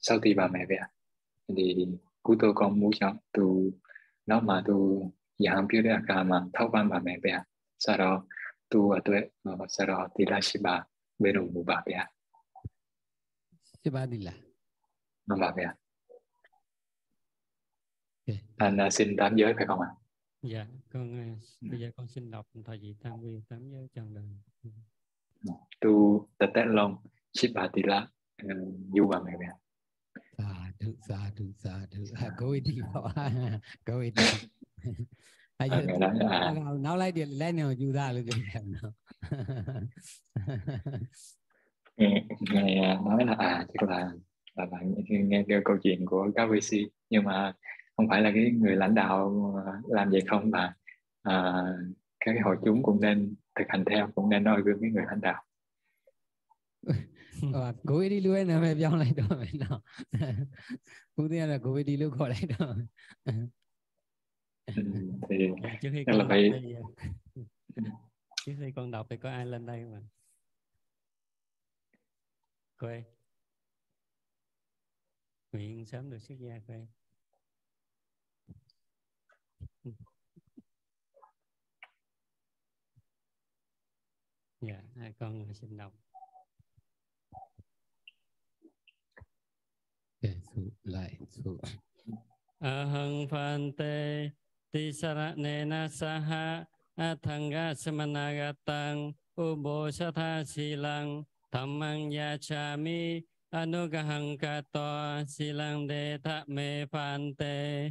sau khi bà mẹ về thì cú tôi con muốn chọn tu nó mà tu biểu đề cả mà thâu ban bà mẹ về sau đó tu ở tuổi sau đó thì là shit bà bên đủ một bà về Sibadila. nó bà về anh à, xin tám giới phải không ạ dạ con à, bây giờ con xin đọc thời vị tam quy tám giới trọn đời tu tết tết long shit bà thì là du bà mẹ về Sa thu sa thu sa thu. À, Cô ấy đi bảo. Cô ấy đi. À, À, giờ à nào lại điện lên nào chú ra luôn rồi nào. nghe nói là à chắc là là bạn nghe cái câu chuyện của các VC nhưng mà không phải là cái người lãnh đạo à, làm vậy không mà à, các cái hội chúng cũng nên thực hành theo cũng nên noi gương cái người lãnh đạo. Ờ, cô ấy đi luôn nào mẹ béo lại đó mẹ nào. Cũng thế là cô ấy đi luôn khỏi lại đó. ừ, thì trước khi chắc là con phải đọc thì trước khi con đọc thì có ai lên đây mà quê. Nguyện sớm được xuất gia quê dạ hai con xin đọc Okay, số lại số ahang phante tisaranena saha athanga samanagatang ubo satha silang dhammang yachami anugahang kato silang de tha me phante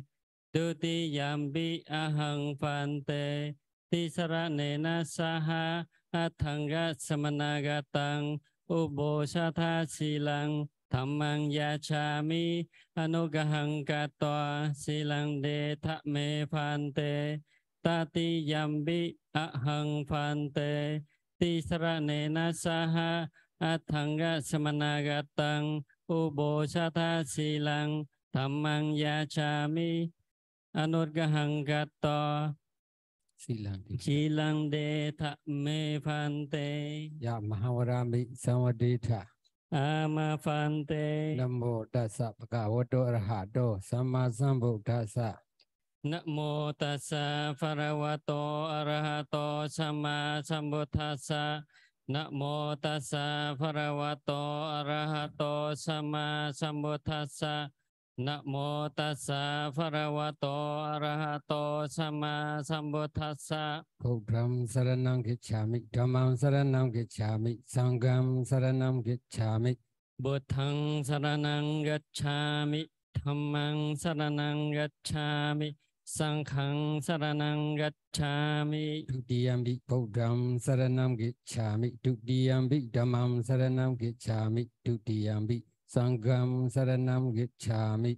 tuti yambi ahang phante tisaranena saha athanga samanagatang ubosatha silang Thamang yachami anugahang kato silang de tha me phante tati yambi ahang phante tisranena saha athanga samanagatang ubosatha silang Thamang yachami anugahang kato silang đi silang de tha me phante ya mahavara mi samadita ama phante nam mô tassa bhagavato arahato samma sambuddhassa นะโมตัสสะภะคะ นะโมตัสสะพะระวะโตอะระหะโตสัมมาสัมพุทธัสสะพุทธังสระนังกิจฉามิธัมมังสระนังกิจฉามิสังฆัมสระนังกิจฉามิบุตังสระนังกิจฉามิธรรมังสระนังกิจฉามิสังฆังสระนังกิจฉามิทุติยมปิพุทธัมสระนังกิจฉามิทุติยมปิธัมมังสระนังกิจฉามิทุติยมปิ Sangham Saranam Gacchami.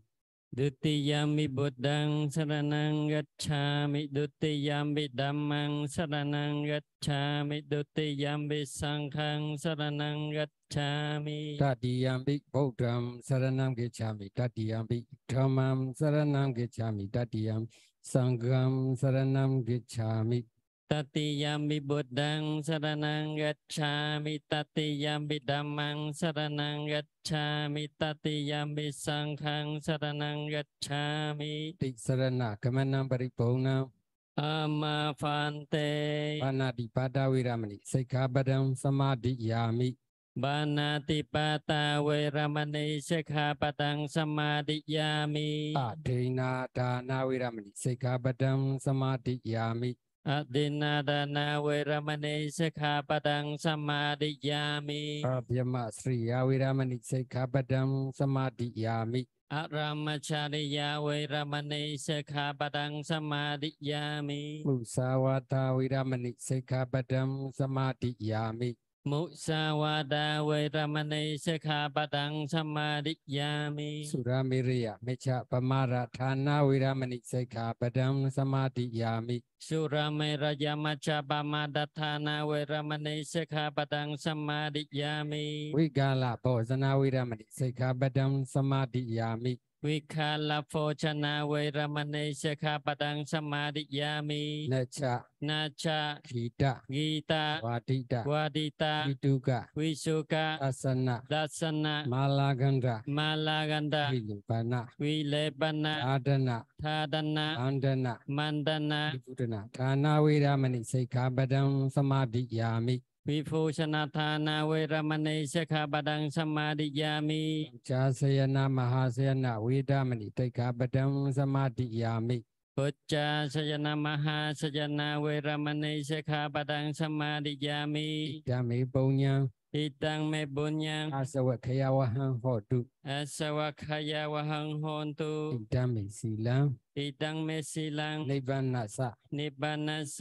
Dutiyami Buddhang Saranang Gacchami. Dutiyami Dhammang Saranang Gacchami. Dutiyami Sangham Saranang Gacchami. Tatiyami Buddham Saranam Gacchami. Tatiyami Dhammam Saranam Gacchami. Tatiyami Sangham Saranam Gacchami. Tati yambi buddhang saranang gacchami Tati yambi dhammang saranang gacchami Tati yambi sanghang saranang gacchami Tik sarana kamana paripurna Amma fante. Panadipada wiramani Sikkhabadam samadhiyami បាណាតិបាតាវេរមណីសិក្ខាបតੰសមាទិយាមិអដេណាដានាវេរមណីសិក្ខាបតੰសមាទិយាមិ อดินนาดานาเวรมณีสิกขาปดังสมาดิยามิอาพยมสริยาเวรมณีสิกขาปดังสมาดิยามิอารามชาริยาเวรมณีสิกขาปดังสมาดิยามิมุสาวาทาเวรมณีสิกขาปดังสมาดิยามิ มุสาวาดาเวรมณีสขาปดังสมาดิยามิสุรามิริยะเมิชะปมาราธานาเวิรมณีสขาปดังสมาดิยามิสุรามรยามัจจปมาดัทานาเวรมณีสขาปดังสมาดิยามิวิกาลโปสนาเวิรมณีสขาปดังสมาดิยามิ วิคาลโภชนาเวรมณีเชคาปดังสมาดิยามีนาชานาชากีตากีตาวาดิตาวาดิตาวิทุกะวิสุกะดัสนะดัสนะมาลากันดามาลากันดาวิเลปนะวิเลปนะอาดนะธาดนะอันดนะมันดนะวิปุตนะทานาเวรมณีเชคาปดังสมาดิยามิ วิภูชนาทานาเวรมณีเชคาบดังสมาดิยามิจาสยนามหาสยนาวิดามณีเตขาบดังสมาดิยามิพุทธาสยนามหาสยนาเวรมณีเชคาบดังสมาดิยามิดามิปุญญา ဣတံမေပုညံအသဝခယဝဟံဟောတုအသဝခယဝဟံဟောတုဣတံမေစီလံဣတံမေစီလံနိဗ္ဗာနသနိဗ္ဗာနသ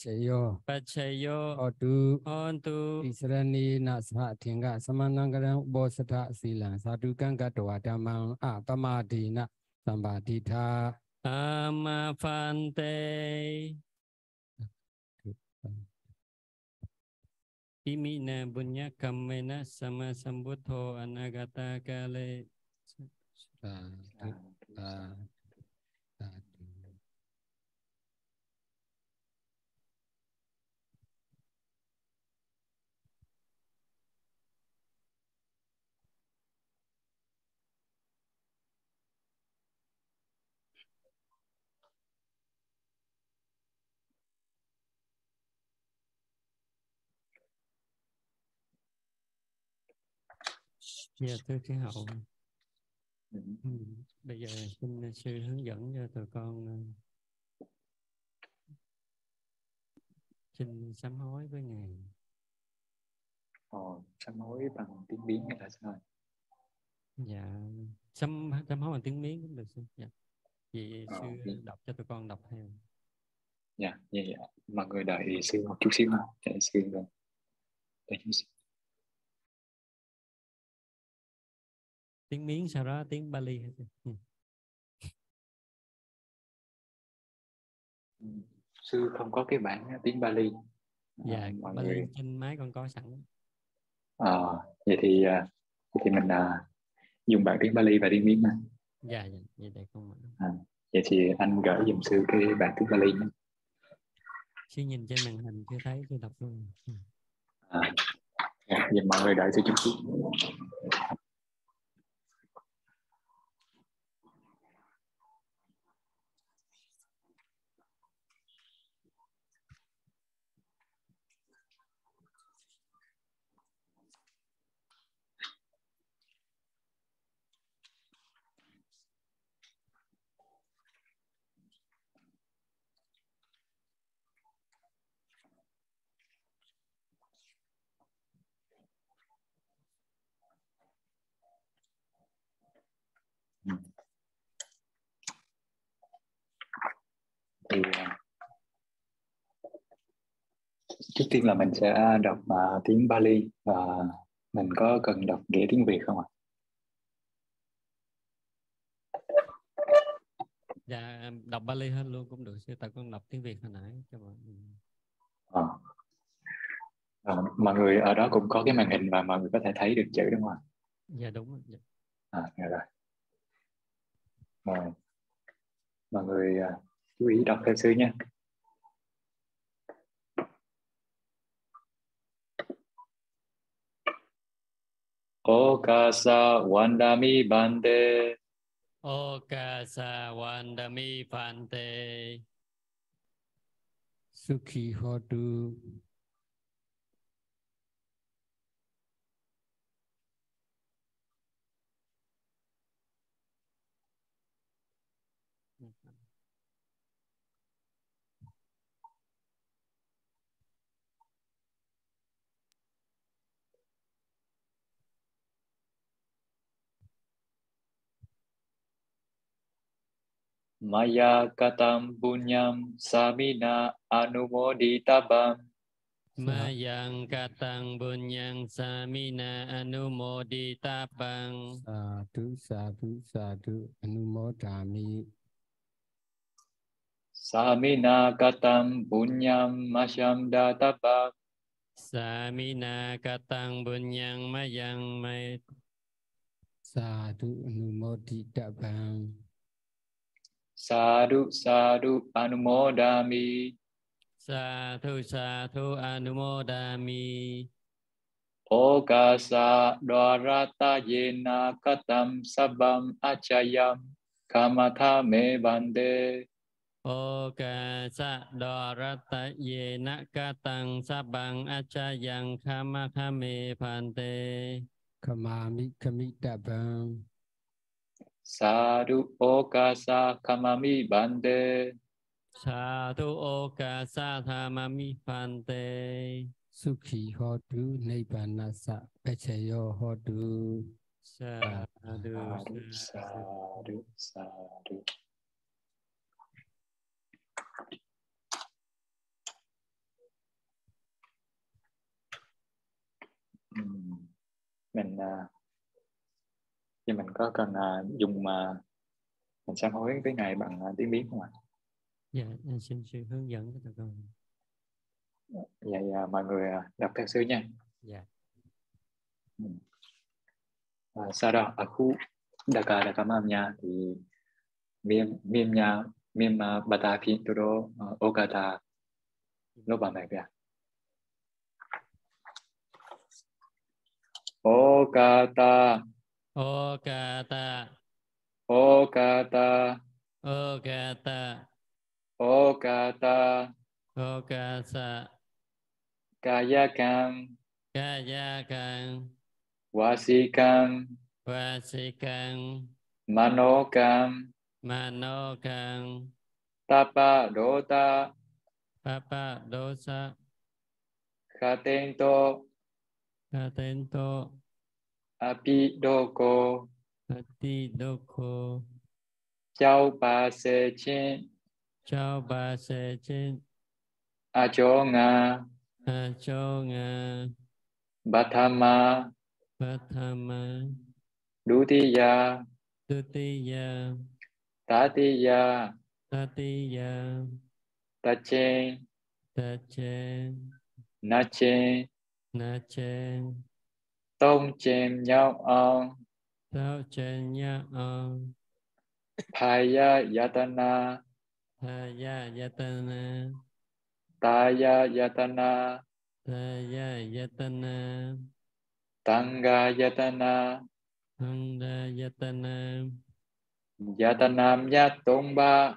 ခြေယောပခြေယောဟောတုဟောတုဣစရဏီနသအထင်ကသမဏံကရံဥပောစထအစီလံသာတုကံကတဝဓမ္မံအပမဒိနသမ္ပါတိထာအမဖန်တေ Imina bunya kammena sama sambuddho anagata kale. Ah, ah, ah, Dạ thưa sư hậu. Ừ. Ừ. Bây giờ xin sư hướng dẫn cho tụi con ờ, xin sám hối với ngài. Ồ, sám hối bằng tiếng biến hay là sao? Dạ sám sám hối bằng tiếng miến cũng được sư. Dạ. Vậy Ờ, sư biết. đọc cho tụi con đọc theo. Dạ, dạ, dạ. Mọi người đợi sư một chút xíu ha. Đợi sư rồi. Đợi chút xíu. Tiếng miến sau đó tiếng Bali? Ừ. Sư không có cái bản tiếng Bali. À, Dạ mọi Bali người trên máy con có sẵn. Ờ, vậy thì à, vậy thì mình à, dùng bản tiếng Bali và tiếng Miến ha. Dạ dạ vậy để con mở. Vậy thì anh gửi giùm sư cái bản tiếng Bali nhé. Sư nhìn trên màn hình chưa thấy sư đọc luôn. Ừ. À, dạ, vậy mọi người đợi sư chút Thì à, trước tiên là mình sẽ đọc à, tiếng Bali và mình có cần đọc nghĩa tiếng Việt không ạ? Dạ đọc Bali hết luôn cũng được sư. Tại con đọc tiếng Việt hồi nãy cho mọi người. Ờ. Ờ, mọi người ở đó cũng có cái màn hình và mọi người có thể thấy được chữ đúng không ạ? Dạ đúng rồi. Dạ. À, dạ rồi. Rồi. Mọi người à, chú ý đọc theo sư nhé. Okasa Wandami Bande Okasa Wandami Phante Sukhi Hotu Maya Katam Punyam Samina Anumoditabam Mayang katang bunyang samina anumoditapang Sadhu Sadhu Sadhu Anumodami. Samina Katam Punyam Masham Databam. Samina katang bunyang mayang may Sadhu Anumoditabang สาธุสาธุอนุโมดามิสาธุสาธุอนุโมดามิโอกาสะดวารตาเยนากตัมสบังอาชัยัมกามาธาเมบันเดโอกาสะดวารตาเยนากตังสบังอาชัยังคามาธาเมพันเตขมามิขมิตาบัง Sadhu Okasa Kamami Bande Sa-thu oka sa thamami phante Sukhi Hotu Nibbanasa Pachayo Hotu. Sadhu Sadhu Sadhu Ừm, mình à, thì mình có cần à, dùng mà mình sám hối với ngài bằng à, tiếng biến không ạ? Dạ, xin sư hướng dẫn cho tụi con. Vậy à, mọi người à, đọc theo sư nha. Dạ. À, sau đó ở khu Đaka Đaka Mam nha thì miêm miêm nha miêm uh, bata phi tu do uh, okata lo ba mai kìa okata Okata, okata okata, okata okasa, kaya kam kaya kang, Vasikam Vasikang Manokam Manokang Tapa Dota Papa Dosa Khatento Katento Apidoko Ati Doko. Chao Ba Se Chin Chao Ba Se Chin A Cho Nga A Cho Nga Bathama. Pathama Dutiya. Tutiya Tatiya. Tatiya. Tachin Tachen Nachin Nachen Tông chim nhau on Tao Chen Ya On Phaya Yatana. Thaya Yatana. Taya Yatana. Thaya Yatana. Tanga Yatana. Handa Yatana. Yatanam Yatumba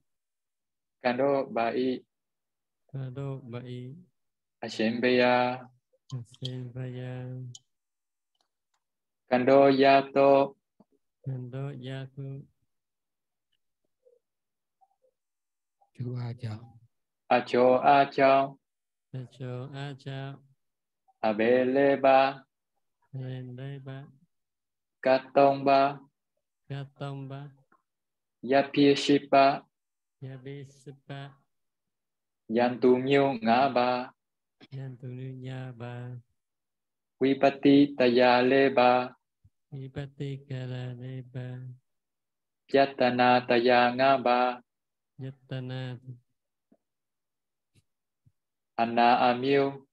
Kando Bai. Kado Bai. Ashimbeya Asen Vaya Kando Yato. Kando Yaku chú a chào. Acho A Chao Acho Acha Abele Ba. Lên Đây Ba. Katong Ba. Katong Ba. Yapie Shipa Yabi Sipa Yantu Nhiêu Ngã Ba Yan Tu Nu Nya Ba Vipati Taya Le Ba Ipati Kala Le Ba Yatana Taya Ngã Ba Yatana. Anna Amiu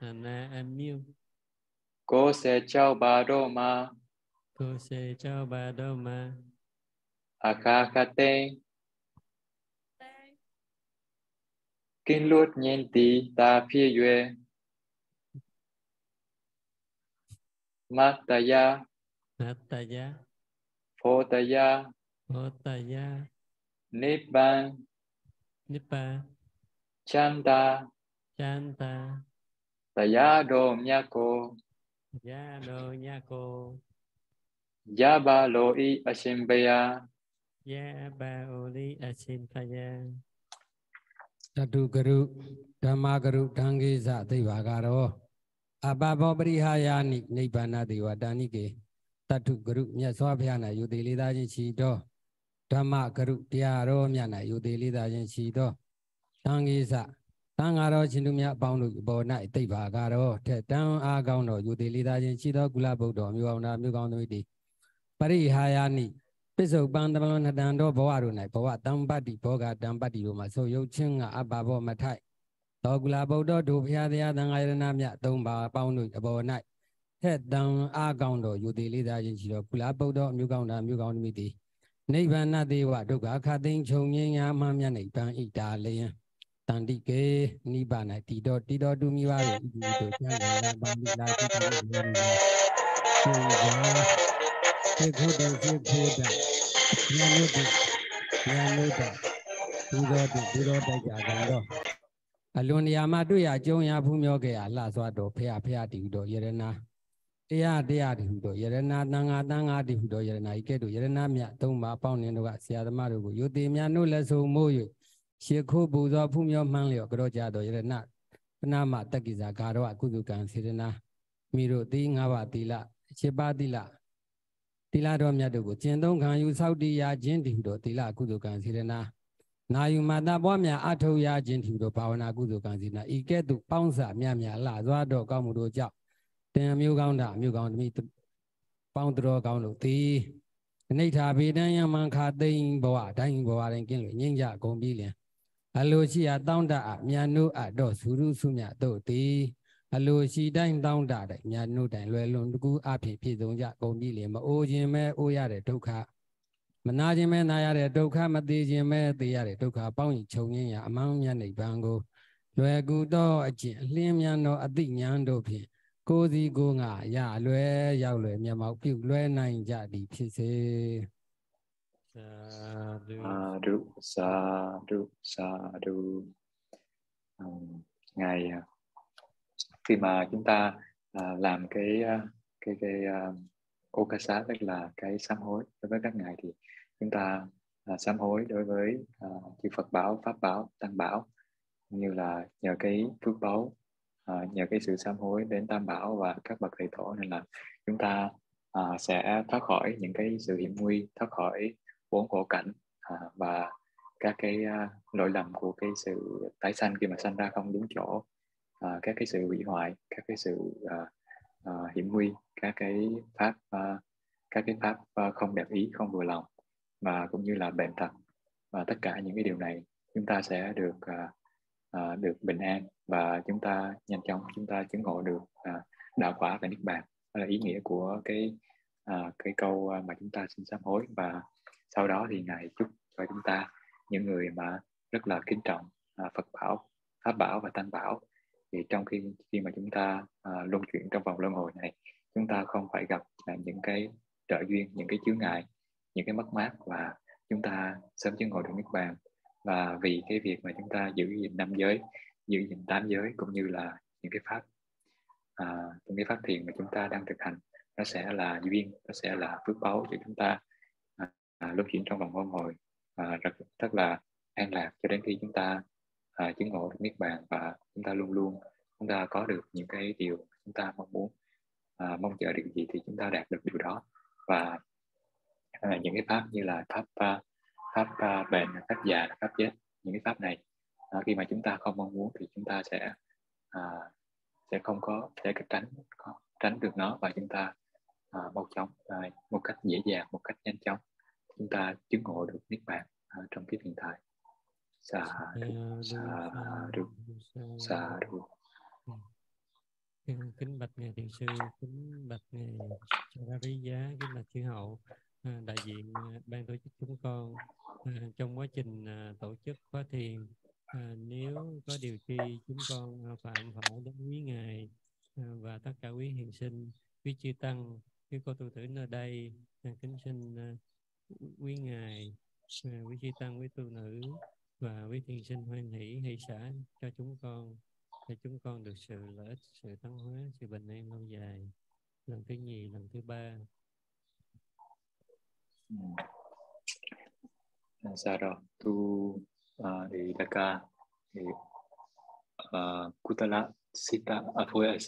Ana Amiu Cô sẽ trao bà đô ma Cô sẽ cho bà đô ma Akha Kate Kinh luốt nhìn tì ta phía yue. Mataya Nataya Photaya Otaya Nibbana Nipa Chanda Chanta Taya Đô Myako Ya. Đô Nha Cô. Yaba Lo I Ashimbeya တတုကရုဓမ္မကရုတံဂေဇသိဗ္ဗာကရောအပဘောပရိဟာယာနိနိဗ္ဗာနတေဝတာနိကေတတုကရုမြတ်စွာဘုရား၌ယူသေးလေးသားခြင်းရှိသောဓမ္မကရုတရားတော်မြတ်၌ယူသေးလေးသားခြင်းရှိသောတံဂေဇတန်ဃာတော်ရှင်သူများအပေါင်းတို့အပေါ်၌သိဗ္ဗာကရောထက်တန်အားကောင်းတော်ယူသေးလေးသားခြင်းရှိသောကုလဗုဒ္ဓမြို့အောင်နာမြို့ကောင်းသမီးတိပရိဟာယာနိ ပစ္စုပန်တမလနတံတော်ဘဝတို့၌ဘဝတံပတ္တိဘောဂတံပတ္တိတို့မှာဆိုရုပ်ချင်းကအပ္ပဘောမထိုက်တောကုလဗုဒ္ဓဒုဖျားတရားသံဃာယရဏမြတ်သုံးပါးပေါင်းတို့အပေါ်၌ထက်တံအားကောင်းတော်ယူသေးလေးသားချင်းရှိတော်ကုလဗုဒ္ဓအမျိုးကောင်းတာအမျိုးကောင်းသမီးတိနိဗ္ဗာန်တေဝဒုက္ခခသိန်းချုပ်ငြိမ်းရာမှမြတ်နိဗ္ဗာန်ဣတာလယံတန္တိကေနိဗ္ဗာန်၌တည်တော်တည်တော်တူမိပါ၏ဤတို့ကျမ်းဂန်လာပါဠိလာတိတော်ရည် ရည်ရှင်သာသေခုတံသေခုတံဉာဏ်လို့ဒီဉာဏ်လို့တော့ဒီတော့ဒီဒီတော့တိုက်ကြတယ်တော့အလွန်နေရာမှာတွေ့ရအကျုံးရဖူးမြောခဲ့ရလှစွာတော်ဖះဖះတည်ဟူတော်ယရနာတရားတရားတည်ဟူတော်ယရနာတန်ဃာတန်ဃာတည်ဟူတော်ယရနာဤကဲ့သို့ယရနာမြတ်သုံးပါပေါင်းနေတော့ကဆရာသမားတို့ကိုယုတိမြတ်နို့လက်ဆုံမိုး၍ရှေခုပူဇော်ဖူးမြောမှန်းလျော်ကြောကြတော်ယရနာပနာမတက္ကိဇာဂါရောအကုသကံစေရနာမိတို့သီငါးပါးသီလခြေပါသီလ သီလတော်မြတ်တို့ကိုကျင့်သုံးခံယူဆောက်တည်ရခြင်းတည်ဟူသောသီလအကုသိုလ်ကံစေရနာနာယူမာတာပွားများအထောက်ရခြင်းတည်ဟူသောဘာဝနာကုသိုလ်ကံစေနာဤကဲ့သို့ပေါင်းစာမြတ်များလှသွားတော်ကောင်းမှုတို့ကြောင့်တင်အမျိုးကောင်းတာအမျိုးကောင်းသမီးပေါင်းတော်ကောင်းတို့သည်နိဋ္ဌာဗေဒံယမံခာသိမ့်ဘဝတိုင်းဘဝတိုင်းကင်းလို့ငြိမ့်ကြကုန်ပြီလျင်အလိုရှိအတောင်းတအမြတ်နုအတော့ဇူရုစုမြတ်တို့သည် အလိုရှိတိုင်းတောင်းတတဲ့မြတ်နုတိုင်းလွယ်လွန်တကူအဖြစ်ပြည့်စုံကြကုန်ပြီလျင်မအိုခြင်းမဲအိုရတဲ့ဒုက္ခမနာခြင်းမဲနာရတဲ့ဒုက္ခမသေးခြင်းမဲသေရတဲ့ဒုက္ခပေါင်းရင်ခြုံငင်းရအမှန်မြတ်နိဗ္ဗာန်ကိုလွယ်ကူသောအကျင့်အလင်းမြန်သောအသိဉာဏ်တို့ဖြင့်ကိုယ်စီကိုယ်ငါရလွယ်ရောက်လွယ်မျက်မှောက်ပြုလွယ်နိုင်ကြသည်ဖြစ်စေ sa du sa du sa du sa du ngày à, khi mà chúng ta uh, làm cái à, cái cái à, uh, okasa tức là cái sám hối đối với các ngài thì chúng ta uh, sám hối đối với uh, chư Phật bảo pháp bảo tăng bảo. Như là nhờ cái phước báu uh, nhờ cái sự sám hối đến tam bảo và các bậc thầy tổ nên là chúng ta uh, sẽ thoát khỏi những cái sự hiểm nguy thoát khỏi bốn khổ cảnh uh, và các cái uh, lỗi lầm của cái sự tái sanh khi mà sanh ra không đúng chỗ uh, các cái sự hủy hoại các cái sự uh, uh, hiểm nguy các cái pháp uh, các cái pháp uh, không đẹp ý không vừa lòng và cũng như là bệnh tật. Và tất cả những cái điều này chúng ta sẽ được uh, uh, được bình an và chúng ta nhanh chóng chúng ta chứng ngộ được uh, đạo quả và niết bàn. Đó là ý nghĩa của cái uh, cái câu mà chúng ta xin sám hối. Và sau đó thì ngài chúc cho chúng ta những người mà rất là kính trọng Phật bảo pháp bảo và tăng bảo thì trong khi khi mà chúng ta à, luân chuyển trong vòng luân hồi này chúng ta không phải gặp là những cái trợ duyên những cái chướng ngại những cái mất mát và chúng ta sớm chứng ngộ được niết bàn. Và vì cái việc mà chúng ta giữ gìn năm giới giữ gìn tám giới cũng như là những cái pháp à, những cái pháp thiền mà chúng ta đang thực hành nó sẽ là duyên nó sẽ là phước báu cho chúng ta à, à, luân chuyển trong vòng luân hồi. À, rất rất là an lạc cho đến khi chúng ta à, chứng ngộ được niết bàn và chúng ta luôn luôn chúng ta có được những cái điều chúng ta mong muốn à, mong chờ điều gì thì chúng ta đạt được điều đó. Và à, những cái pháp như là pháp à, pháp à, bền pháp già pháp chết những cái pháp này à, khi mà chúng ta không mong muốn thì chúng ta sẽ à, sẽ không có sẽ tránh có, tránh được nó và chúng ta à, mau chóng à, một cách dễ dàng một cách nhanh chóng chúng ta chứng ngộ được niết bàn à, trong cái hiện tại sa du sa du sa du kính bạch ngài thiền sư kính bạch ngài ra giá kính bạch chư hậu À, đại diện à, ban tổ chức chúng con à, trong quá trình tổ chức khóa thiền. Nếu có điều chi chúng con phạm phải đến quý ngài và tất cả quý hiền sinh quý chư tăng quý cô tu tử nơi đây kính xin quý ngài quý chư tăng quý tu nữ và quý thiền sinh hoan hỷ hay xã cho chúng con để chúng con được sự lợi ích sự tăng hóa sự bình an lâu dài. Lần thứ nhì lần thứ ba. Sara tu uh, di Dhaka di uh, Kutala Sita Avoy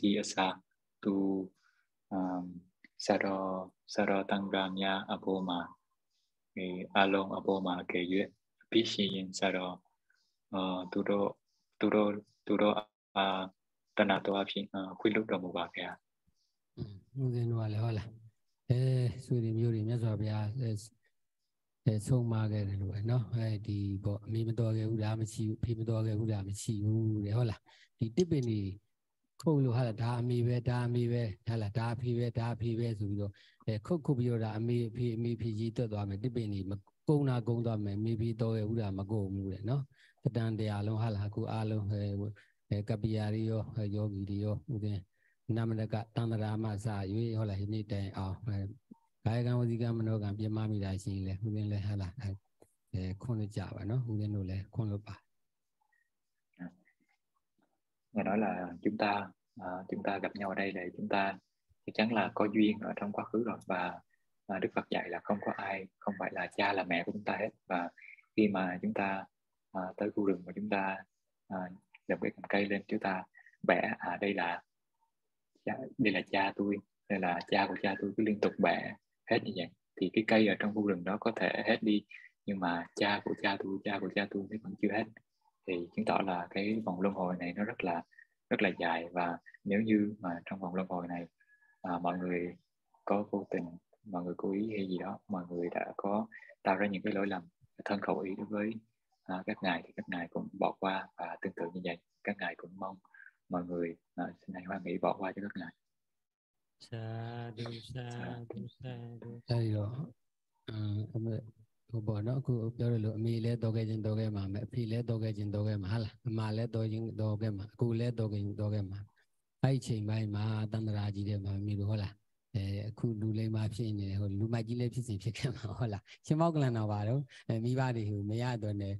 Asi Asa tu um, Sara Sara Tangganya Aboma thì Along Aboma kể duyệt Pishin Sara uh, Turo Turo Turo uh, Tana to Apin uh, Quy lúc đầu một bà kìa. Ừ, nghe nói là hỏi là အဲဆွေတွေမျိုးတွေမြတ်စွာဘုရားအဲဆုံးမခဲ့တယ်လို့ပဲเนาะအဲဒီပေါ့အမေမတော်ခဲ့ဘူးဒါမရှိဘူးဖေမတော်ခဲ့ဘူးဒါမရှိဘူးတဲ့ဟုတ်လားဒီတစ်ပင်တွေခုတ်လို့ဟာဒါအမေပဲဒါအမေပဲဟာလားဒါအဖေပဲဒါအဖေပဲဆိုပြီးတော့အဲခုတ်ခုတ်ပြီးတော့ဒါအမေအဖေအမေဖေကြီးတက်သွားမယ်တစ်ပင်တွေမ ကုန်းတာကုန်းသွားမယ်မေဘီတော့ရဲ့ဥဒ္ဒါမကုန်ဘူးတဲ့နော်တတန်တရားလုံးဟာလာခုအားလုံးအဲကပိယာရီရောယောဂီတွေရောဥဒင်းနမနကတန္တရာမစာရွေးဟုတ်လားဒီနေ့တိုင်အောင်ကာယကံဝစီကံမနောကံပြမမိတာရှိရင်လည်းဥဒင်းလည်းဟာလာအဲခွန်းကြပါနော်ဥဒင်းတို့လည်းခွန်းလို့ပါ người nói là chúng ta à, chúng ta gặp nhau ở đây để chúng ta chắc chắn là có duyên ở trong quá khứ rồi và mà Đức Phật dạy là không có ai không phải là cha là mẹ của chúng ta hết. Và khi mà chúng ta à, tới khu rừng mà chúng ta ờ, à, đập cái cành cây lên chúng ta bẻ à đây là đây là cha tôi đây là cha của cha tôi cứ liên tục bẻ hết như vậy. Thì cái cây ở trong khu rừng đó có thể hết đi nhưng mà cha của cha tôi cha của cha tôi thì vẫn chưa hết. Thì chứng tỏ là cái vòng luân hồi này nó rất là rất là dài. Và nếu như mà trong vòng luân hồi này à, mọi người có vô tình mọi người cố ý hay gì đó mọi người đã có tạo ra những cái lỗi lầm thân khẩu ý đối với à, các ngài thì các ngài cũng bỏ qua và tương tự như vậy. Các ngài cũng mong mọi người à, xin hãy hoan nghĩ bỏ qua cho các ngài. Sa du sa du sa du sa yo em cô bỏ nó cô cho rồi lựa mi lẽ đồ cái chân đồ cái mà mẹ phi lẽ đồ cái chân đồ cái mà hả? Mà lẽ đồ chân đồ cái mà cô lẽ đồ cái đồ cái mà. Ai chỉ mai mà tân ra gì để mà mi được không là. အဲ့ဒီချိန်ပိုင်းမှာတန္တရာကြီးတဲ့မှာမိလို့ဟုတ်လားအဲအခုလူလိမ္မာဖြစ်နေတယ်ဟိုလူမိုက်ကြီးလည်းဖြစ်စဉ်ဖြစ်ခဲ့မှာဟုတ်လားရှင်မောက်ကလန်တော်ပါတော့အဲမိဘတွေဟိုမရတော့နဲ့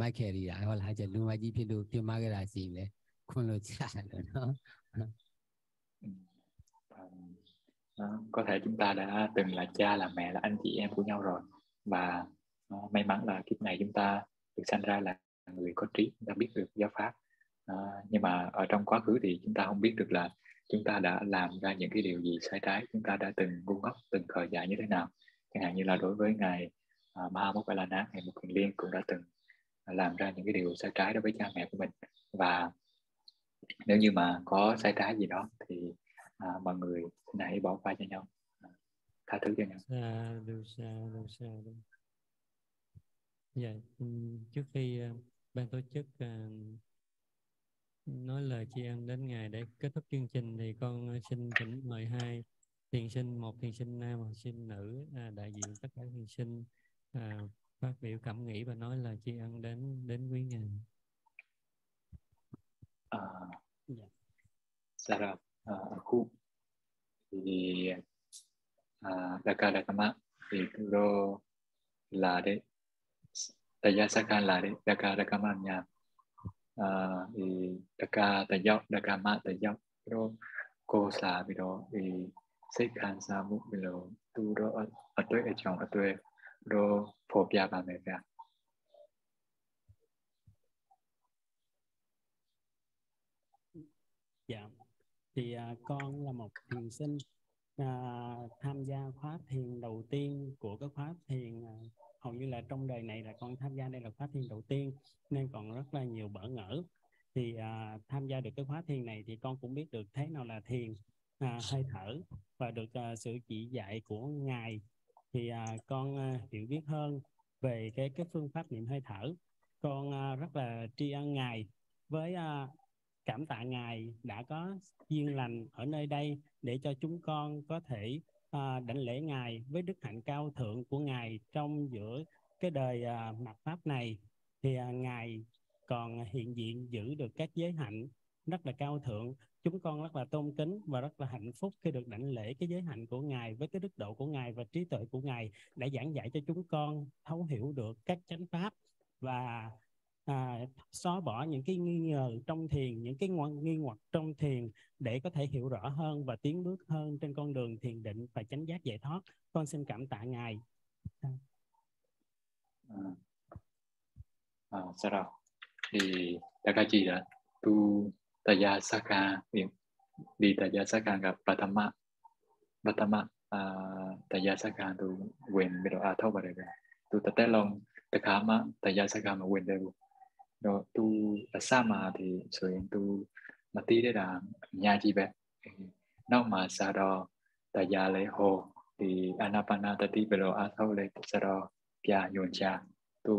မိုက်ခဲ့ရတာဟုတ်လားကျလူမိုက်ကြီးဖြစ်လို့ပြမခဲ့တာစီလေခွန်းလို့ချတယ်လို့နော် Đó, có thể chúng ta đã từng là cha là mẹ là anh chị em của nhau rồi và uh, may mắn là kiếp này chúng ta được sanh ra là người có trí chúng ta biết được giáo pháp uh, nhưng mà ở trong quá khứ thì chúng ta không biết được là chúng ta đã làm ra những cái điều gì sai trái chúng ta đã từng ngu ngốc từng khờ dại như thế nào? Chẳng hạn như là đối với ngài à, uh, nát ngài Mục Kiền Liên cũng đã từng à, làm ra những cái điều sai trái đối với cha mẹ của mình. Và nếu như mà có sai trái gì đó thì à, mọi người hãy bỏ qua cho nhau. À, tha thứ cho nhau. Sa du xa du xa du dạ trước khi uh, ban tổ chức uh, nói lời tri ân đến ngài để kết thúc chương trình thì con xin thỉnh mời hai thiền sinh một thiền sinh nam một sinh nữ à, đại diện tất cả thiền sinh à, phát biểu cảm nghĩ và nói lời tri ân đến đến quý ngài. À, dạ. Sarah à, aku thì à, Daka Dakama thì ro là đấy Taya Sakan là đấy Daka Dakama nha à, thì Daka ma Dakama Tayok ro cô sa bị đó thì Sekan sa mu bị đó tu ro ở tuổi ở trong ở tuổi ro phổ bia bà mẹ cả dạ. Thì à, con là một thiền sinh à, tham gia khóa thiền đầu tiên của cái khóa thiền à, hầu như là trong đời này là con tham gia đây là khóa thiền đầu tiên nên còn rất là nhiều bỡ ngỡ. Thì à, tham gia được cái khóa thiền này thì con cũng biết được thế nào là thiền à, hơi thở và được à, sự chỉ dạy của ngài. Thì à, con à, hiểu biết hơn về cái cái phương pháp niệm hơi thở. Con à, rất là tri ân ngài với à, cảm tạ ngài đã có duyên lành ở nơi đây để cho chúng con có thể à, đảnh lễ ngài với đức hạnh cao thượng của ngài trong giữa cái đời à, mặt pháp này. Thì à, ngài còn hiện diện giữ được các giới hạnh rất là cao thượng. Chúng con rất là tôn kính và rất là hạnh phúc khi được đảnh lễ cái giới hạnh của ngài với cái đức độ của ngài và trí tuệ của ngài đã giảng dạy cho chúng con thấu hiểu được các chánh pháp và à, xóa bỏ những cái nghi ngờ trong thiền những cái ngoan nghi hoặc trong thiền để có thể hiểu rõ hơn và tiến bước hơn trên con đường thiền định và chánh giác giải thoát. Con xin cảm tạ ngài. À, à, à sao đâu thì Takachi đã tu Taya Saka đi Taya Saka gặp Patama Patama à, Taya Saka tu quyền bị độ a thâu vào đây tu Tate Long Takama Taya Saka mà quyền တော့ तू အစမှာဒီဆိုရင် तू မသိတဲ့တာအများကြီးပဲနောက်မှာစတော့တရားလဲဟောဒီအာနာပါနာတတိဘယ်လိုအားထုတ်လဲစတော့ပြညွန်ချ तू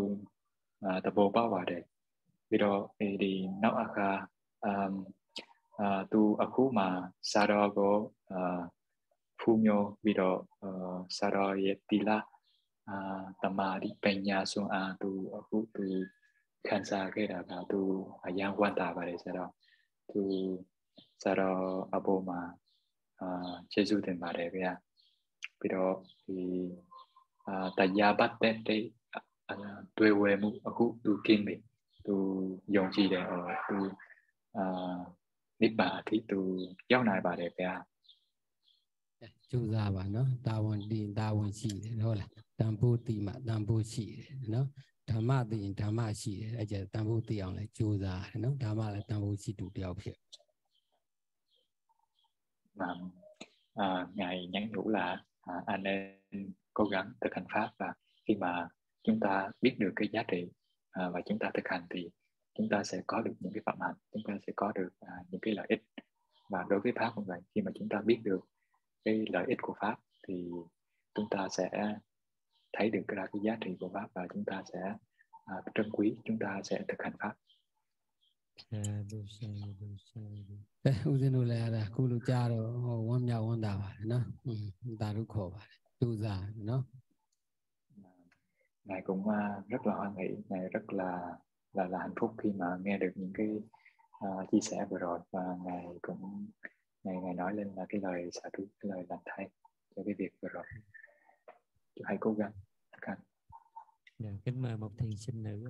တဘောပေါက်ပါတယ်ပြီးတော့ဒီနောက်အခါအမ်အာသူအခုမှစာတော်ကိုအာဖူးမျိုးပြီးတော့စာတော်ရဲ့တီလာအာတမာဒီပညာစွန်အားသူအခုသူ တာကသူအယံဝတ်တာပါတယ်ဆိုတော့သူဆိုတော့အပေါ်မှာအာကျေးဇူးတင်ပါတယ်ဗျာပြီးတော့ဒီအာတရားပတ်တဲ့တွေ့ဝဲမှုအခုသူကင်းပြီသူယုံကြည်တယ်ဟောသူအာနိဗ္ဗာန်အထိသူရောက်နိုင်ပါတယ်ဗျာကြိုးစားပါနော်တာဝန်တည်တာဝန်ရှိတယ်ဟုတ်လားတန်ဖိုးတည်မှတန်ဖိုးရှိတယ်နော် ဓမ္မသိရင်ဓမ္မရှိတယ်အဲ့ကျတန်ဖိုးသိအောင်လဲကြိုးစားတယ်နော်ဓမ္မလည်းတန်ဖိုးရှိတူတယောက်ဖြစ် và à, ngài nhắn nhủ là à, anh nên cố gắng thực hành pháp và khi mà chúng ta biết được cái giá trị à, và chúng ta thực hành thì chúng ta sẽ có được những cái phạm hạnh chúng ta sẽ có được à, những cái lợi ích và đối với pháp cũng vậy khi mà chúng ta biết được cái lợi ích của pháp thì chúng ta sẽ thấy được ra cái giá trị của pháp và chúng ta sẽ à, trân quý chúng ta sẽ thực hành pháp Sadhu, sadhu, sadhu. Eh, ဦးဇင်းတို့လည်းအဲ့ဒါခုလိုကြားတော့ဟောဝမ်းမြောက်ဝမ်းသာပါတယ်နော်။อืมဒါတို့ခေါ်ပါတယ်။သူစားနော် ngài cũng uh, rất là hoan hỷ ngài rất là là là hạnh phúc khi mà nghe được những cái uh, chia sẻ vừa rồi và ngài cũng ngài ngài nói lên là cái lời xả thú cái lời làm thay cho cái việc vừa rồi chúng hãy cố gắng. Các dạ, kính mời một thiền sinh nữ.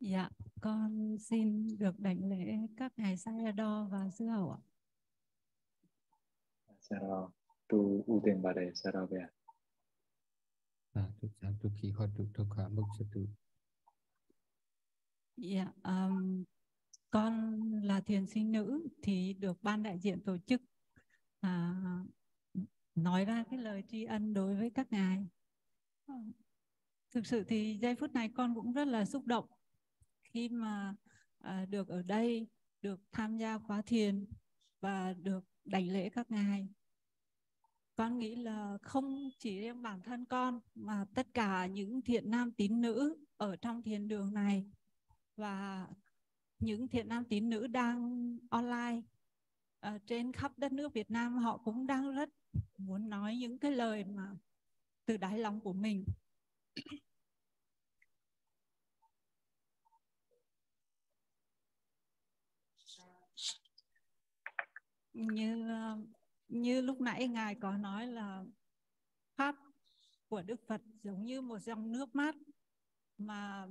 Dạ con xin được đảnh lễ các ngài Sayadaw và sư hậu ạ. Sayadaw tu ưu tiên bà đề Sayadaw bè à dạ, tu sáng tu khi khó tu tu mức sẽ tu dạ con là thiền sinh nữ thì được ban đại diện tổ chức uh, nói ra cái lời tri ân đối với các ngài. Ờ, Thực sự thì giây phút này con cũng rất là xúc động khi mà à, được ở đây, được tham gia khóa thiền và được đảnh lễ các ngài. Con nghĩ là không chỉ riêng bản thân con mà tất cả những thiện nam tín nữ ở trong thiền đường này và những thiện nam tín nữ đang online ở trên khắp đất nước Việt Nam họ cũng đang rất muốn nói những cái lời mà từ đáy lòng của mình như như lúc nãy ngài có nói là pháp của Đức Phật giống như một dòng nước mát mà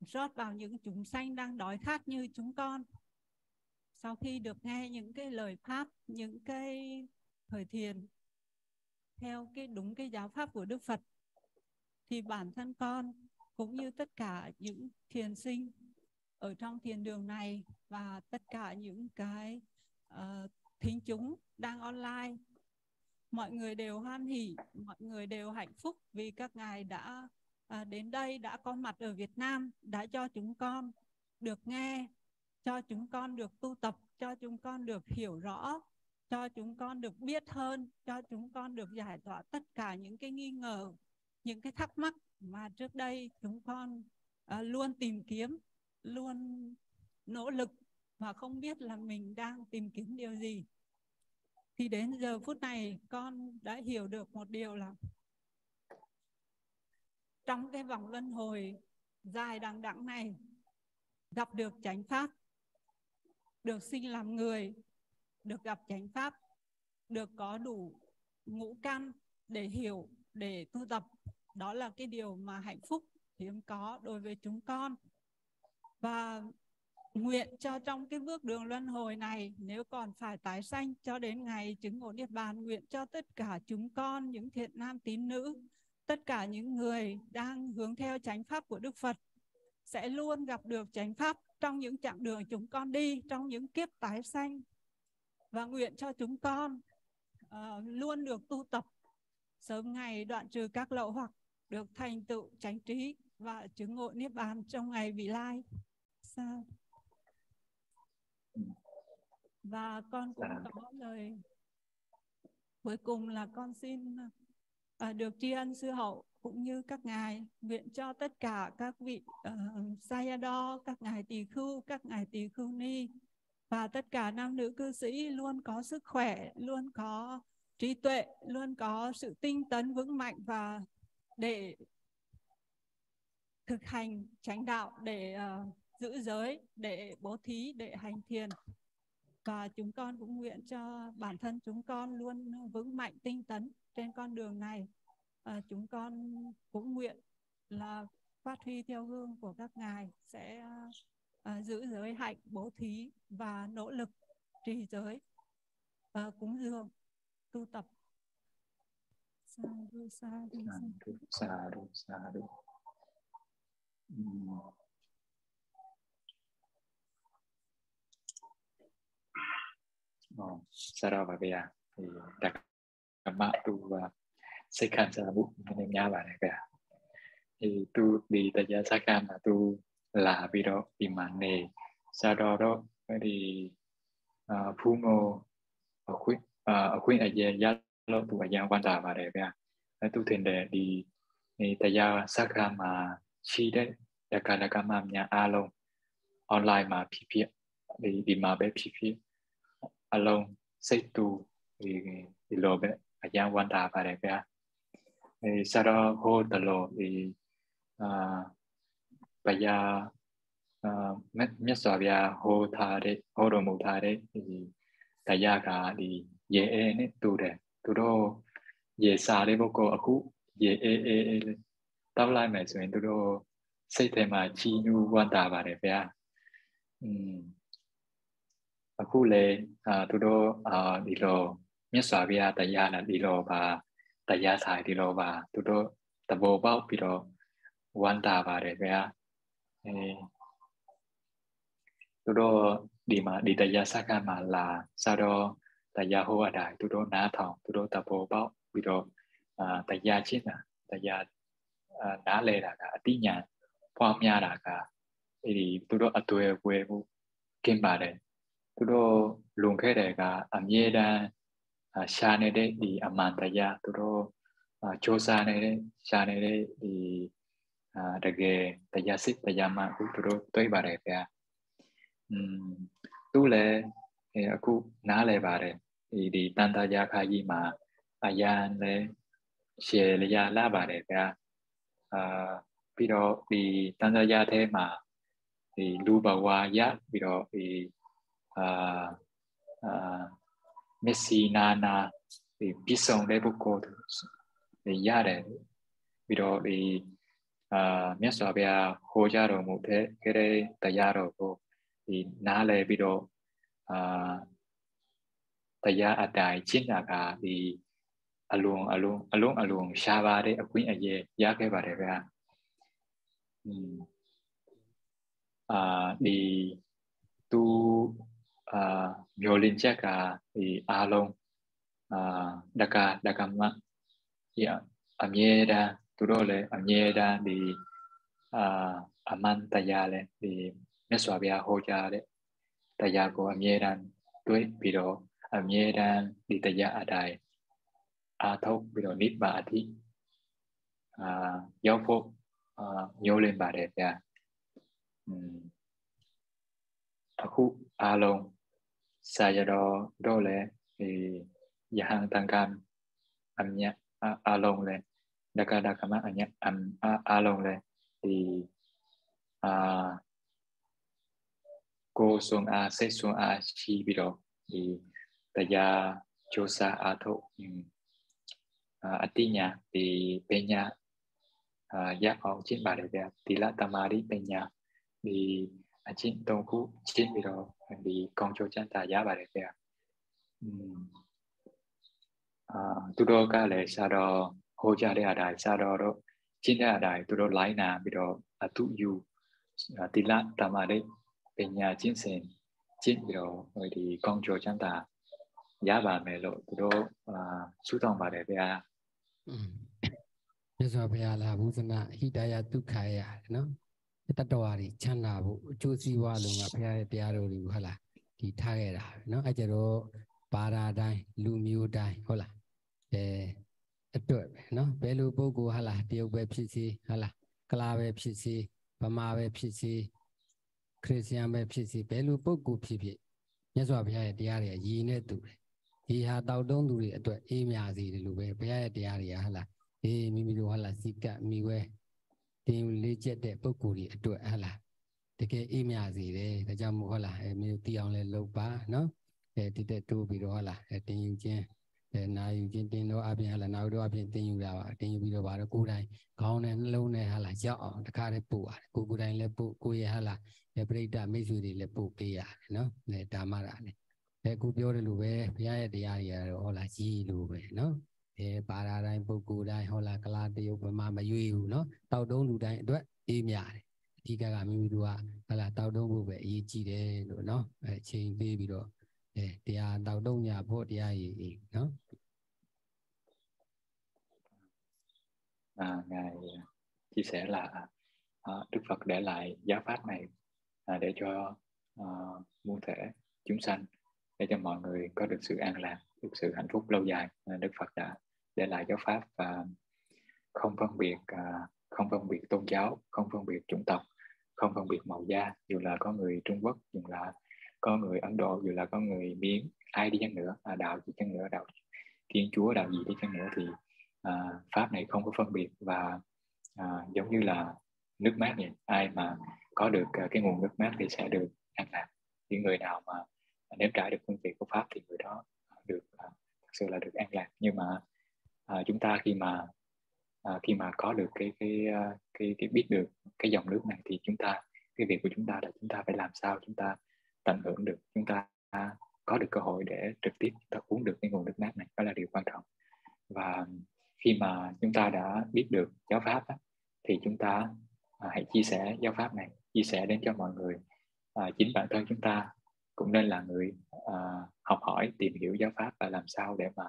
rót vào những chúng sanh đang đói khát như chúng con. Sau khi được nghe những cái lời pháp, những cái thời thiền theo cái đúng cái giáo pháp của Đức Phật thì bản thân con cũng như tất cả những thiền sinh ở trong thiền đường này và tất cả những cái uh, thính chúng đang online mọi người đều hoan hỉ mọi người đều hạnh phúc vì các ngài đã uh, đến đây đã có mặt ở Việt Nam đã cho chúng con được nghe cho chúng con được tu tập cho chúng con được hiểu rõ cho chúng con được biết hơn cho chúng con được giải tỏa tất cả những cái nghi ngờ những cái thắc mắc mà trước đây chúng con à, luôn tìm kiếm luôn nỗ lực mà không biết là mình đang tìm kiếm điều gì. Thì đến giờ phút này con đã hiểu được một điều là trong cái vòng luân hồi dài đằng đẵng này gặp được chánh pháp được sinh làm người được gặp chánh pháp, được có đủ ngũ căn để hiểu, để tu tập. Đó là cái điều mà hạnh phúc hiếm có đối với chúng con. Và nguyện cho trong cái bước đường luân hồi này, nếu còn phải tái sanh cho đến ngày chứng ngộ niết bàn, nguyện cho tất cả chúng con, những thiện nam tín nữ, tất cả những người đang hướng theo chánh pháp của Đức Phật, sẽ luôn gặp được chánh pháp trong những chặng đường chúng con đi, trong những kiếp tái sanh và nguyện cho chúng con uh, luôn được tu tập sớm ngày đoạn trừ các lậu hoặc được thành tựu chánh trí và chứng ngộ niết bàn trong ngày vị lai. Sao? và con cũng có lời cuối cùng là con xin à, được tri ân sư hậu cũng như các ngài nguyện cho tất cả các vị uh, sayadaw các ngài tỳ khưu các ngài tỳ khưu ni và tất cả nam nữ cư sĩ luôn có sức khỏe luôn có trí tuệ luôn có sự tinh tấn vững mạnh và để thực hành chánh đạo để uh, giữ giới để bố thí để hành thiền. Và chúng con cũng nguyện cho bản thân chúng con luôn vững mạnh tinh tấn trên con đường này. À, chúng con cũng nguyện là phát huy theo hương của các ngài sẽ à, giữ giới hạnh bố thí và nỗ lực trì giới. À, cúng dường tu tập. Sa du sa du sa du sa du oh, Saravagaya thì đặc Dhamma tu và Sekhan Sarabu anh em nhớ bài này kìa. Thì tu đi tại gia Sakhan là tu là vì đó vì mà nề sau đó đó thì uh, Phu Ngô ở khuyên ở khuyên ở gia လုံးသူအရန်ဝမ်းသာပါတယ်ဗျာအဲသူထင်တယ်ဒီဒီတရားစက္ကမှာရှိတဲ့တက္ကလကမများအားလုံး online မှာဖြစ်ဖြစ်ဒီဒီမှာပဲဖြစ်ဖြစ်အလုံးစိတ်တူဒီဒီလိုပဲအရန်ဝမ်းသာပါတယ်ဗျာအဲဆရာဟိုတလို့ဒီအာ ပယာအာမြတ်စွာဘုရားဟောထားတဲ့ဟောတော်မူထားတဲ့ဒီတရားကဒီရေအဲနဲ့တူတယ်သူတို့ရေစာလေးဘုတ်ကိုအခုရေအေးအေးအေးတောက်လိုက်မယ်ဆိုရင်သူတို့စိတ်ထဲမှာချီးညူးဝမ်းသာပါတယ်ဗျာอืมအခုလေအာသူတို့အာဒီလိုမြတ်စွာဘုရားတရားနဲ့ဒီလိုပါတရားဆိုင်ဒီလိုပါသူတို့တဘောပေါက်ပြီးတော့ဝမ်းသာပါတယ်ဗျာ အဲသူတို့ဒီမှာဒီတရားစက္ကန့်မှာလာစတော့တရားဟောရတာသူတို့နားထောင်သူတို့တဘောပေါက်ပြီးတော့အာတရားချင်းတာတရားအာနားလဲတာကအတိညာပွားများတာကအဲ့ဒီသူတို့အတွေ့အပွဲမှုကင်းပါတယ်သူတို့လွန်ခဲ့တယ်ကအမြဲတမ်းရှာနေတဲ့ဒီအမှန်တရားသူတို့စ조사နေတဲ့ရှာနေတဲ့ဒီ အာတကယ်တရားစစ်တရားမှအခုသူတို့တွေးပါတယ်ဗျာอืมသူလည်းအခုနားလဲပါတယ်ဒီဒီတန်တာရာခါကြီးမှာအယံလည်းရှယ်လျာလာပါတယ်ဗျာအာပြီးတော့ဒီတန်တာရာထဲမှာဒီလူဘဝရပြီးတော့ဒီအာအာမက်ဆီနာနာဒီပြည့်စုံတဲ့ပုဂ္ဂိုလ်တွေရတယ်ပြီးတော့ဒီ အာမြတ်စွာဘုရားဟောကြားတော်မူတဲ့ခဲ့တဲ့တရားတော်ကိုဒီနားလည်ပြီးတော့အာတရားအတိုင်းရှင်းတာကဒီအလွန်အလွန်အလွန်အလွန်ရှားပါတဲ့အခွင့်အရေးရခဲ့ပါတယ်ဗျာอืมအာဒီသူအာမျောလင့်ချက်ကဒီအားလုံးအာဒကဒကမရအမြဲတမ်းသူတို့လည်းအမြဲတမ်းဒီအာအမှန်တရားလည်းဒီမြတ်စွာဘုရားဟောကြားတဲ့တရားကိုအမြဲတမ်းတွေးပြီးတော့အမြဲတမ်း turole añera di uh, amanta yale di mesua via hoya de tayago amieran tuit piro amieran di taya adai a thốc piro nít ba thi à, giáo phúc à, lên bà đẹp nha. A khu a lông sa ya do do le thì ya hang tang cam âm nhạc a lông Daka Daka mát ở nhé um, a, a lồng này thì à, cô xuống a xét xuống a chi bị đó thì tại gia cho sa a thụ. Ừ. À, a ti nhà thì pe nhà. Giác ông chín bà đẹp đẹp thì là tama đi pe nhà. Thì à, a chín tông khu chín bị đó thì con cho chân ta giá bà đẹp đẹp ừ. à, tu đô ca lệ sa đồ ဒီကောင်းကျိုးချမ်းသာရပါတယ်ဗျာอืมအာသူတို့ကလည်းဆရာတော်ဟောကြားတဲ့အတိုင်းဆရာတော်တို့ကျင့်တဲ့အတိုင်းသူတို့လိုင်းနာပြီးတော့အတုယူတိလတမရိပညာကျင့်စဉ်ကျင့်ပြီးတော့ဒီကောင်းကျိုးချမ်းသာရပါမယ်လို့သူတို့အာဆုတောင်းပါတယ်ဗျာမြတ်စွာဘုရားလာဘုဇနာဟိတယဒုက္ခယနော်တတ္တဝါတွေချမ်းသာဖို့အကျိုးစီးပွားလုံးကဘုရားရဲ့တရားတော်တွေကိုဟုတ်လားဒီထားခဲ့တာနော်အဲ့ကြတော့ပါရာတိုင်းလူမျိုးတိုင်းဟုတ်လားအဲ အတွက်ပဲနော်ဘယ်လိုပုဂ္ဂိုလ်ဟာလားတရုတ်ပဲဖြစ်စီဟာလားကလာပဲဖြစ်စီဗမာပဲဖြစ်စီခရစ်ယာန်ပဲဖြစ်စီဘယ်လိုပုဂ္ဂိုလ်ဖြစ်ဖြစ်မြတ်စွာဘုရားရဲ့တရားတွေရည်နဲ့တူတယ်ဒီဟာတောက်တုံးသူတွေအတွက်အေးမြစေတယ်လို့ပဲဘုရားရဲ့တရားတွေကဟာလားအေးမိမိတို့ဟာလားစိကပ်မိဝဲတင်လေးချက်တဲ့ပုဂ္ဂိုလ်တွေအတွက်ဟာလားတကယ်အေးမြစေတယ်ဒါကြောင့်မို့ဟုတ်လားအဲမျိုးတီအောင်လဲလုပ်ပါနော်အဲဒီတက်တိုးပြီးတော့ဟုတ်လားအဲတင်ယူခြင်း အဲနာယူခြင်းတင်တော့အပြင်ဟာလားနာယူတော့အပြင်တင်ယူတာပါတင်ယူပြီးတော့ဗါတော့ကိုယ်တိုင်ခေါင်းနဲ့နှလုံးနဲ့ဟာလားရောက်အောင်တခါတည်းပို့ရတယ်ကိုကိုယ်တိုင်လည်းပို့ကိုရဲ့ဟာလားအဲပြိဋ္ဌမိတ်ဆွေတွေလည်းပို့ပေးရတယ်နော်အဲဒါမှတာလေအဲအခုပြောတယ်လို့ပဲဘုရားရဲ့တရားတွေကတော့ဟောလားကြီးလို့ပဲနော်အဲပါရာတိုင်းပုဂ္ဂိုလ်တိုင်းဟောလားကလာတယုတ်ဗမာမရွေးဘူးနော်တောက်တုံးလူတိုင်းအတွက်အေးမြတယ်အဓိကကမိမိတို့ကဟလာတောက်တုံးဖို့ပဲအရေးကြီးတယ်လို့နော်အဲချိန်ပေးပြီးတော့အဲတရားတောက်တုံးညာဖို့တရားရည်နော် À, ngài à, chia sẻ là à, Đức Phật để lại giáo pháp này à, để cho à, muôn thể chúng sanh để cho mọi người có được sự an lạc được sự hạnh phúc lâu dài. À, Đức Phật đã để lại giáo pháp và không phân biệt à, không phân biệt tôn giáo không phân biệt chủng tộc không phân biệt màu da dù là có người Trung Quốc dù là có người Ấn Độ dù là có người Miến ai đi chăng nữa à, đạo gì chăng nữa đạo Thiên Chúa đạo gì đi chăng nữa thì à, pháp này không có phân biệt và à, giống như là nước mát vậy. Ai mà có được à, cái nguồn nước mát thì sẽ được an lạc những người nào mà nếm trải được hương vị của pháp thì người đó được à, thực sự là được an lạc nhưng mà à, chúng ta khi mà à, khi mà có được cái cái à, cái cái biết được cái dòng nước này thì chúng ta cái việc của chúng ta là chúng ta phải làm sao chúng ta tận hưởng được. Chúng ta có được cơ hội để trực tiếp ta uống được cái nguồn nước mát này. Đó là điều quan trọng. Và khi mà chúng ta đã biết được giáo pháp á, thì chúng ta à, hãy chia sẻ giáo pháp này chia sẻ đến cho mọi người. À, chính bản thân chúng ta cũng nên là người à, học hỏi tìm hiểu giáo pháp và làm sao để mà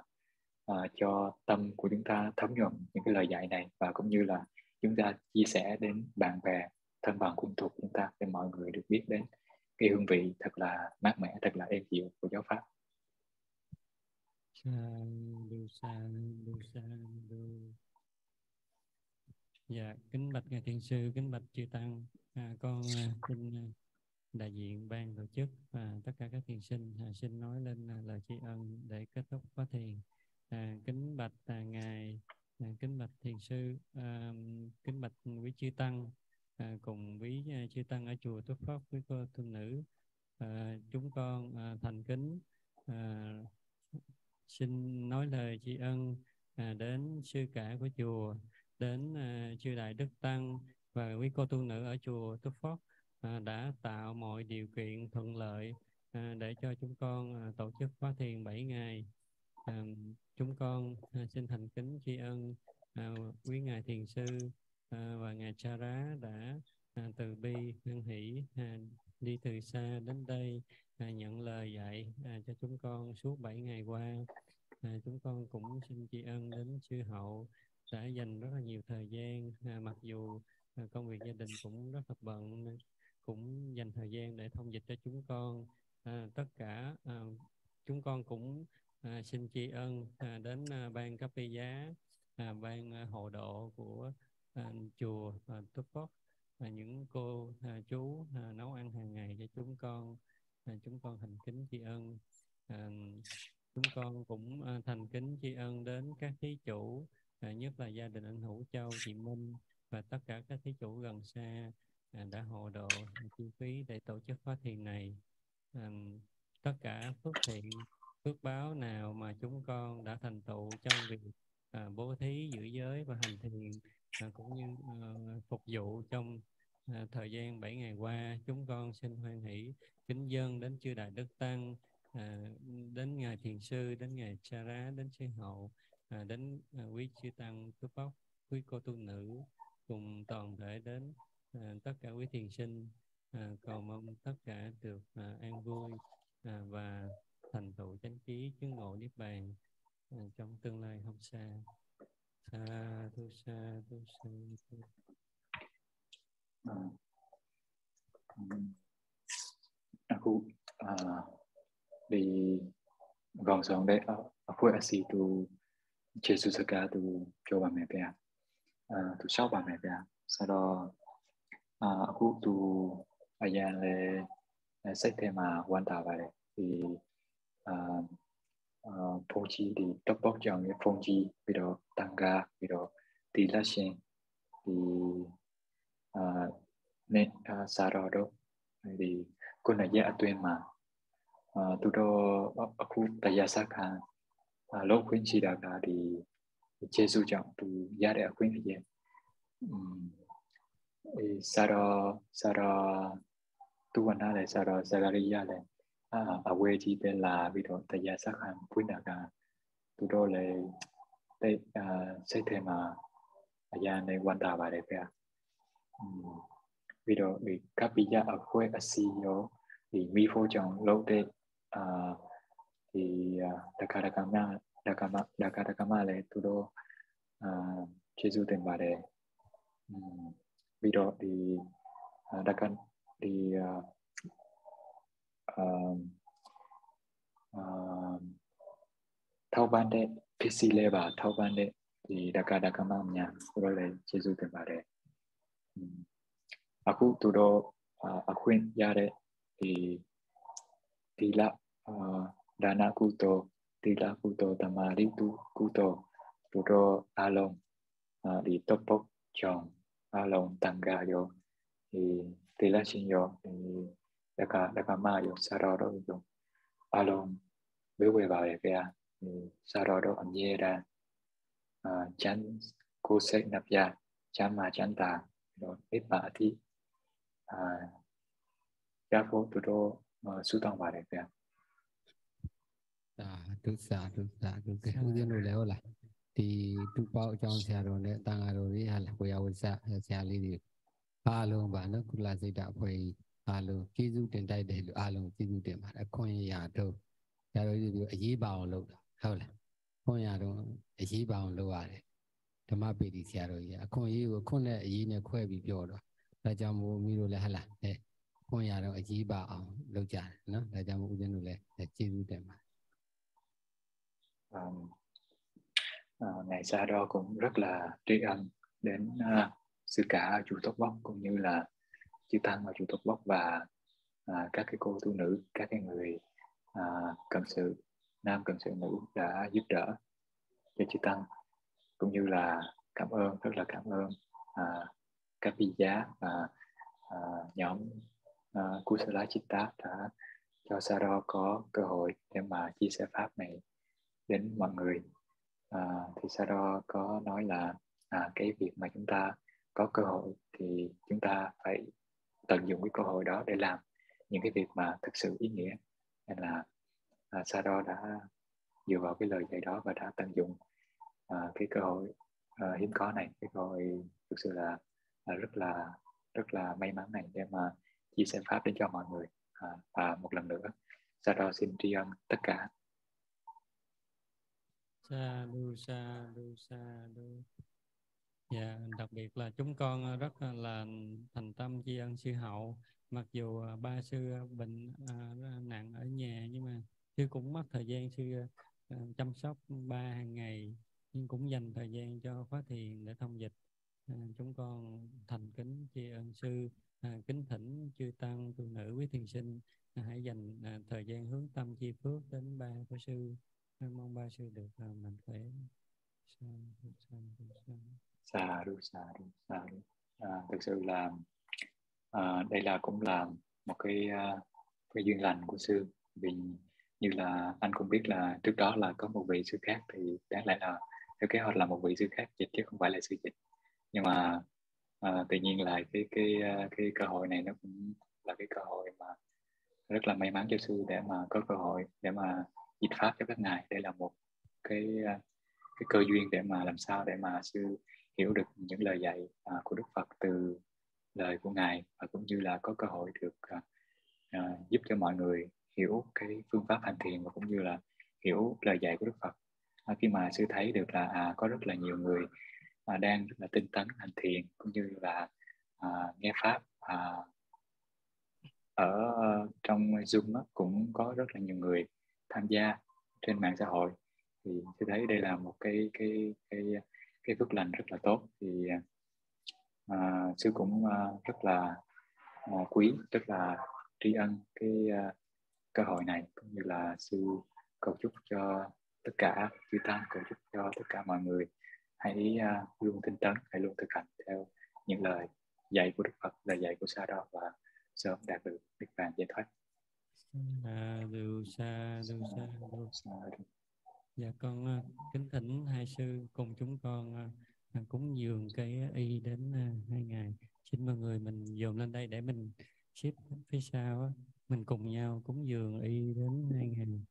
à, cho tâm của chúng ta thấm nhuần những cái lời dạy này và cũng như là chúng ta chia sẻ đến bạn bè thân bằng cùng thuộc chúng ta để mọi người được biết đến cái hương vị thật là mát mẻ thật là êm dịu của giáo pháp. Sandu, sandu, sandu. Dạ, kính bạch ngài thiền sư, kính bạch chư tăng, à, con à, xin à, đại diện ban tổ chức và tất cả các thiền sinh à, xin nói lên à, lời tri ân để kết thúc khóa thiền. À, kính bạch à, ngài, à, kính bạch thiền sư, à, kính bạch quý chư tăng, à, cùng quý à, chư tăng ở chùa Túc Pháp, quý cô tu nữ, à, chúng con à, thành kính à, xin nói lời tri ân à, đến sư cả của chùa, đến à, chư đại đức tăng và quý cô tu nữ ở chùa Túc Phước à, đã tạo mọi điều kiện thuận lợi à, để cho chúng con à, tổ chức khóa thiền 7 ngày. À, chúng con à, xin thành kính tri ân à, quý ngài thiền sư à, và ngài Chara đã à, từ bi hoan hỷ à, đi từ xa đến đây à, nhận lời dạy à, cho chúng con suốt 7 ngày qua. À, chúng con cũng xin tri ân đến sư hậu đã dành rất là nhiều thời gian. À, mặc dù à, công việc gia đình cũng rất là bận cũng dành thời gian để thông dịch cho chúng con. À, tất cả à, chúng con cũng à, xin tri ân à, đến à, ban cấp y giá à, ban à, hộ độ của à, chùa à, Túc Phước và những cô à, chú à, nấu ăn hàng ngày cho chúng con chúng con thành kính tri ân. À, chúng con cũng à, thành kính tri ân đến các thí chủ à, nhất là gia đình anh Hữu Châu chị Minh và tất cả các thí chủ gần xa à, đã hộ độ chi phí để tổ chức khóa thiền này. À, tất cả phước thiện phước báo nào mà chúng con đã thành tựu trong việc à, bố thí giữ giới và hành thiền à, cũng như à, phục vụ trong à, thời gian 7 ngày qua chúng con xin hoan hỷ kính dân đến chư đại đức tăng à, đến ngài thiền sư đến ngài cha rá đến sư hậu à, đến à, quý chư tăng cướp bóc quý cô tu nữ cùng toàn thể đến à, tất cả quý thiền sinh. À, cầu mong tất cả được à, an vui à, và thành tựu chánh trí chứng ngộ niết bàn à, trong tương lai không xa. Sa thu sa thu sa thu အခုအာဒီကောင်ဆောင်တဲ့အဖွဲ့အစည်းသူယေရှုစကားသူပြောပါမယ်ဗျာအာသူရှောက်ပါမယ်ဗျာဆိုတော့အာအခုသူအရန်လေစိတ်ထဲမှာဝမ်းတာပါတယ်ဒီအာအာဖုန်ကြီးဒီတပောက်ကြောင်ရဲ့ဖုန်ကြီးပြီးတော့တန်ကားပြီးတော့ဒီလက်ရှင်ဒီ အာနဲ့စာတော်တို့ဒီခုနှစ်ရက်အတွင်းမှာအာသူတို့အခုတရားစခန်းလောက်ခွင့်ချတာကဒီကျေးဇူးကြောင့်သူရတဲ့အခွင့်အရေးအဲစာတော်စာတော်သူဝနာလည်းစာတော်ဇဂရိယလည်းအာအဝဲကြီးပဲလာပြီးတော့တရားစခန်းဖွင့်တာကသူတို့လည်းတိတ်အာစိတ်ထဲမှာအရာနဲ့ဝတ်တာပါတယ်ဗျာ။ ပြီးတော့ဒီကပိယအဖွဲအစီရောဒီမိဖို့ကြောင့်လုပ်တဲ့အာဒီတက္ကရကမတက္ကမတက္ကရကမလည်းသူတို့အာကျေးဇူးတင်ပါတယ်ပြီးတော့ဒီတက္ကဒီအာအာထောက်ပံ့တဲ့ PC လဲပါထောက်ပံ့တဲ့ဒီတက္ကရကမများသူတို့လည်းကျေးဇူးတင်ပါတယ် အခုသူတို့အခွင့်ရတဲ့ဒီဒီလဒါနကုသိုလ်ဒီလကုသိုလ်တမာရိတုကုသိုလ်သူတို့အလုံးဒီတပုတ်ကြောင့်အလုံးတန်ခါရောဒီဒီလရှင်ရောဒီလကလကမရောစတော်တော်ရောအလုံးဝေဝေပါပဲခင်ဗျာဒီစတော်တော်အမြဲတမ်းအာချမ်းကိုစိတ်နှပြချမ်းမှချမ်းသာ တော့အိပ်ပါအတိအာရဖို့တို့တော့ဆုတောင်းပါတယ်ဗျာသာဒုစာဒုစာဒုကဲဦးဇင်းတို့လည်းဟုတ်လားဒီတူပေါအကြောင်းဆရာတော်နဲ့တန်ဃာတော်တွေဟာလားကိုရဝဇဆရာလေးတွေအားလုံးပါနော်ကုလစိတ်တအဖွဲ့ကြီးအားလုံးကျေးဇူးတင်တိုက်တယ်လို့အားလုံးကျေးဇူးတင်ပါတယ်အခွင့်အရာတော့ဆရာတော်ကြီးတို့အရေးပါအောင်လုပ်တာဟုတ်လားခွန်ရတော့အရေးပါအောင်လုပ်ရတယ် ဓမ္မပေတိဆရာတော်ကြီးအခွန်ရေးကိုခွန်နဲ့အရေးနဲ့ခွဲပြီးပြောတော့ဒါကြောင့်မို့မိတို့လည်းဟလားအဲခွန်ရတော့အရေးပါအောင်လုပ်ကြတယ်နော်ဒါကြောင့်မို့ဦးဇင်းတို့လည်းကျေးဇူးတင်ပါတယ် um, uh, ngày xa đó cũng rất là tri ân đến uh, sư cả chủ tộc bốc cũng như là chư tăng và chủ tộc bốc và uh, các cái cô tu nữ các cái người à, cần sự nam cần sự nữ đã giúp đỡ cho chư tăng cũng như là cảm ơn rất là cảm ơn à, các vị giá và à, nhóm à, Kusala Chitta đã cho Saro có cơ hội để mà chia sẻ pháp này đến mọi người. À, thì Saro có nói là à, cái việc mà chúng ta có cơ hội thì chúng ta phải tận dụng cái cơ hội đó để làm những cái việc mà thực sự ý nghĩa. Nên là à, Saro đã dựa vào cái lời dạy đó và đã tận dụng à, cái cơ hội à, hiếm có này cái cơ hội thực sự là, là rất là rất là may mắn này để mà chia sẻ pháp đến cho mọi người. À, và một lần nữa Saro xin tri ân tất cả. Sa đu sa đu sa đu dạ đặc biệt là chúng con rất là thành tâm tri ân sư hậu. Mặc dù à, ba sư bệnh à, nặng ở nhà nhưng mà sư cũng mất thời gian sư uh, chăm sóc ba hàng ngày nhưng cũng dành thời gian cho khóa thiền để thông dịch. À, chúng con thành kính tri ân sư à, kính thỉnh chư tăng tu nữ quý thiền sinh. À, hãy dành thời gian hướng tâm chi phước đến ba của sư. Mong ba sư được mạnh khỏe. Sa đu sa đu sa đu. À, thực sự là à, đây là cũng là một cái cái duyên lành của sư. Vì như là anh cũng biết là trước đó là có một vị sư khác thì đáng lẽ là theo kế hoạch là một vị sư khác dịch chứ không phải là sư dịch. Nhưng mà à, tự nhiên lại cái cái à, cái cơ hội này nó cũng là cái cơ hội mà rất là may mắn cho sư để mà có cơ hội để mà dịch pháp cho các ngài. Đây là một cái à, cái cơ duyên để mà làm sao để mà sư hiểu được những lời dạy à, của Đức Phật từ lời của ngài và cũng như là có cơ hội được à, à, giúp cho mọi người hiểu cái phương pháp hành thiền và cũng như là hiểu lời dạy của Đức Phật à, khi mà sư thấy được là à, có rất là nhiều người à, đang rất là tinh tấn hành thiền cũng như là à, nghe pháp à, ở trong Zoom đó, cũng có rất là nhiều người tham gia trên mạng xã hội. Thì sư thấy đây là một cái cái cái cái phước lành rất là tốt. Thì à, sư cũng à, rất là à, quý rất là tri ân cái à, cơ hội này cũng như là sư cầu chúc cho tất cả chư tăng cầu chúc cho tất cả mọi người hãy uh, luôn tinh tấn hãy luôn thực hành theo những lời dạy của Đức Phật lời dạy của Sa Đo và sớm đạt được niết bàn giải thoát. À, du sa du sa du sa. Dạ con uh, kính thỉnh hai sư cùng chúng con uh, cúng dường cái y đến hai ngày. Xin mọi người mình dồn lên đây để mình ship phía sau mình cùng nhau cúng dường y đến hai ngày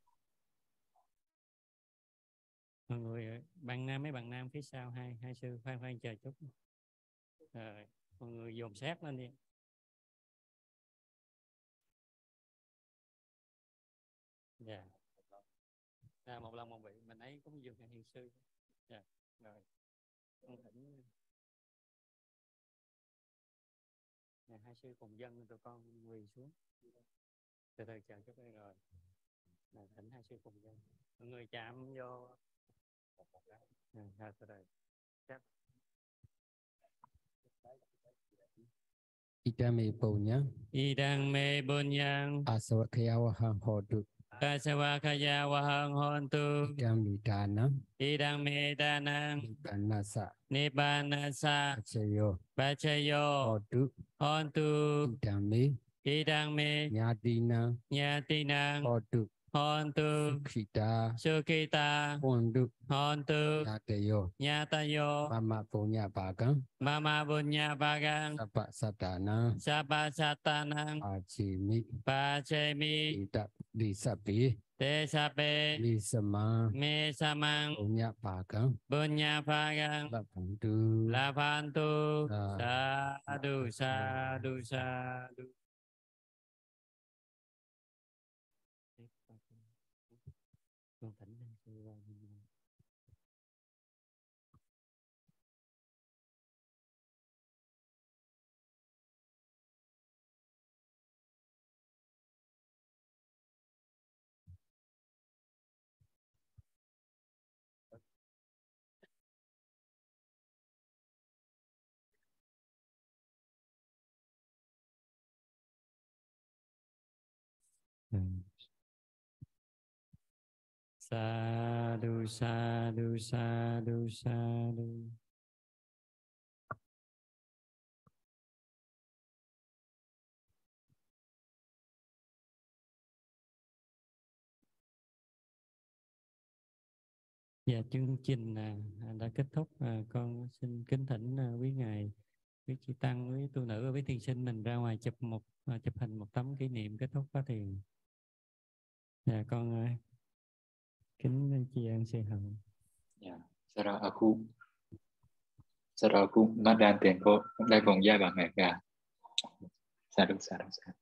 mọi người bạn nam mấy bạn nam phía sau hai hai sư khoan khoan chờ chút. Rồi mọi người dồn sát lên đi. Dạ. Yeah. à, một lần một vị mình ấy cũng dường hiền sư. Dạ yeah. rồi. Con thỉnh Nhà hai sư cùng dân tụi con quỳ xuống. Từ từ chờ chút đây rồi. Dạ, thỉnh hai sư cùng dân. Mọi người chạm vô. How should I? Idame punya. Idame bunyang. Aswakaya wahang hoduk. Aswakaya wahang hontu. Idame dana. Idame dana. Nibanasa. Nibanasa. Pacayo. Pacayo. Hoduk. Hontu. Idame. Idame. Nyadina. Nyadina. Hoduk. Untuk kita, Sukita Hontu Nyatayo Nyatayo Mama punya pagang Mama punya pagang Sapa satana Sapa satana Pacimi Pacimi Tidak disapi Desape Misama Misamang Punya pagang Punya pagang Lapantu Lapantu Sadu Sadu Sadu, sadu. Sa du sa du sa du sa du Dạ chương trình à, đã kết thúc. À, con xin kính thỉnh à, quý ngài, quý chị tăng, quý tu nữ và quý thiền sinh mình ra ngoài chụp một chụp hình một tấm kỷ niệm kết thúc khóa thiền dạ con ơi kính chị em xin hằng. Yeah. Sara aku Sara aku mắt madan tiền cô đây còn gia bà mẹ cả. Sa đúng sa đúng sa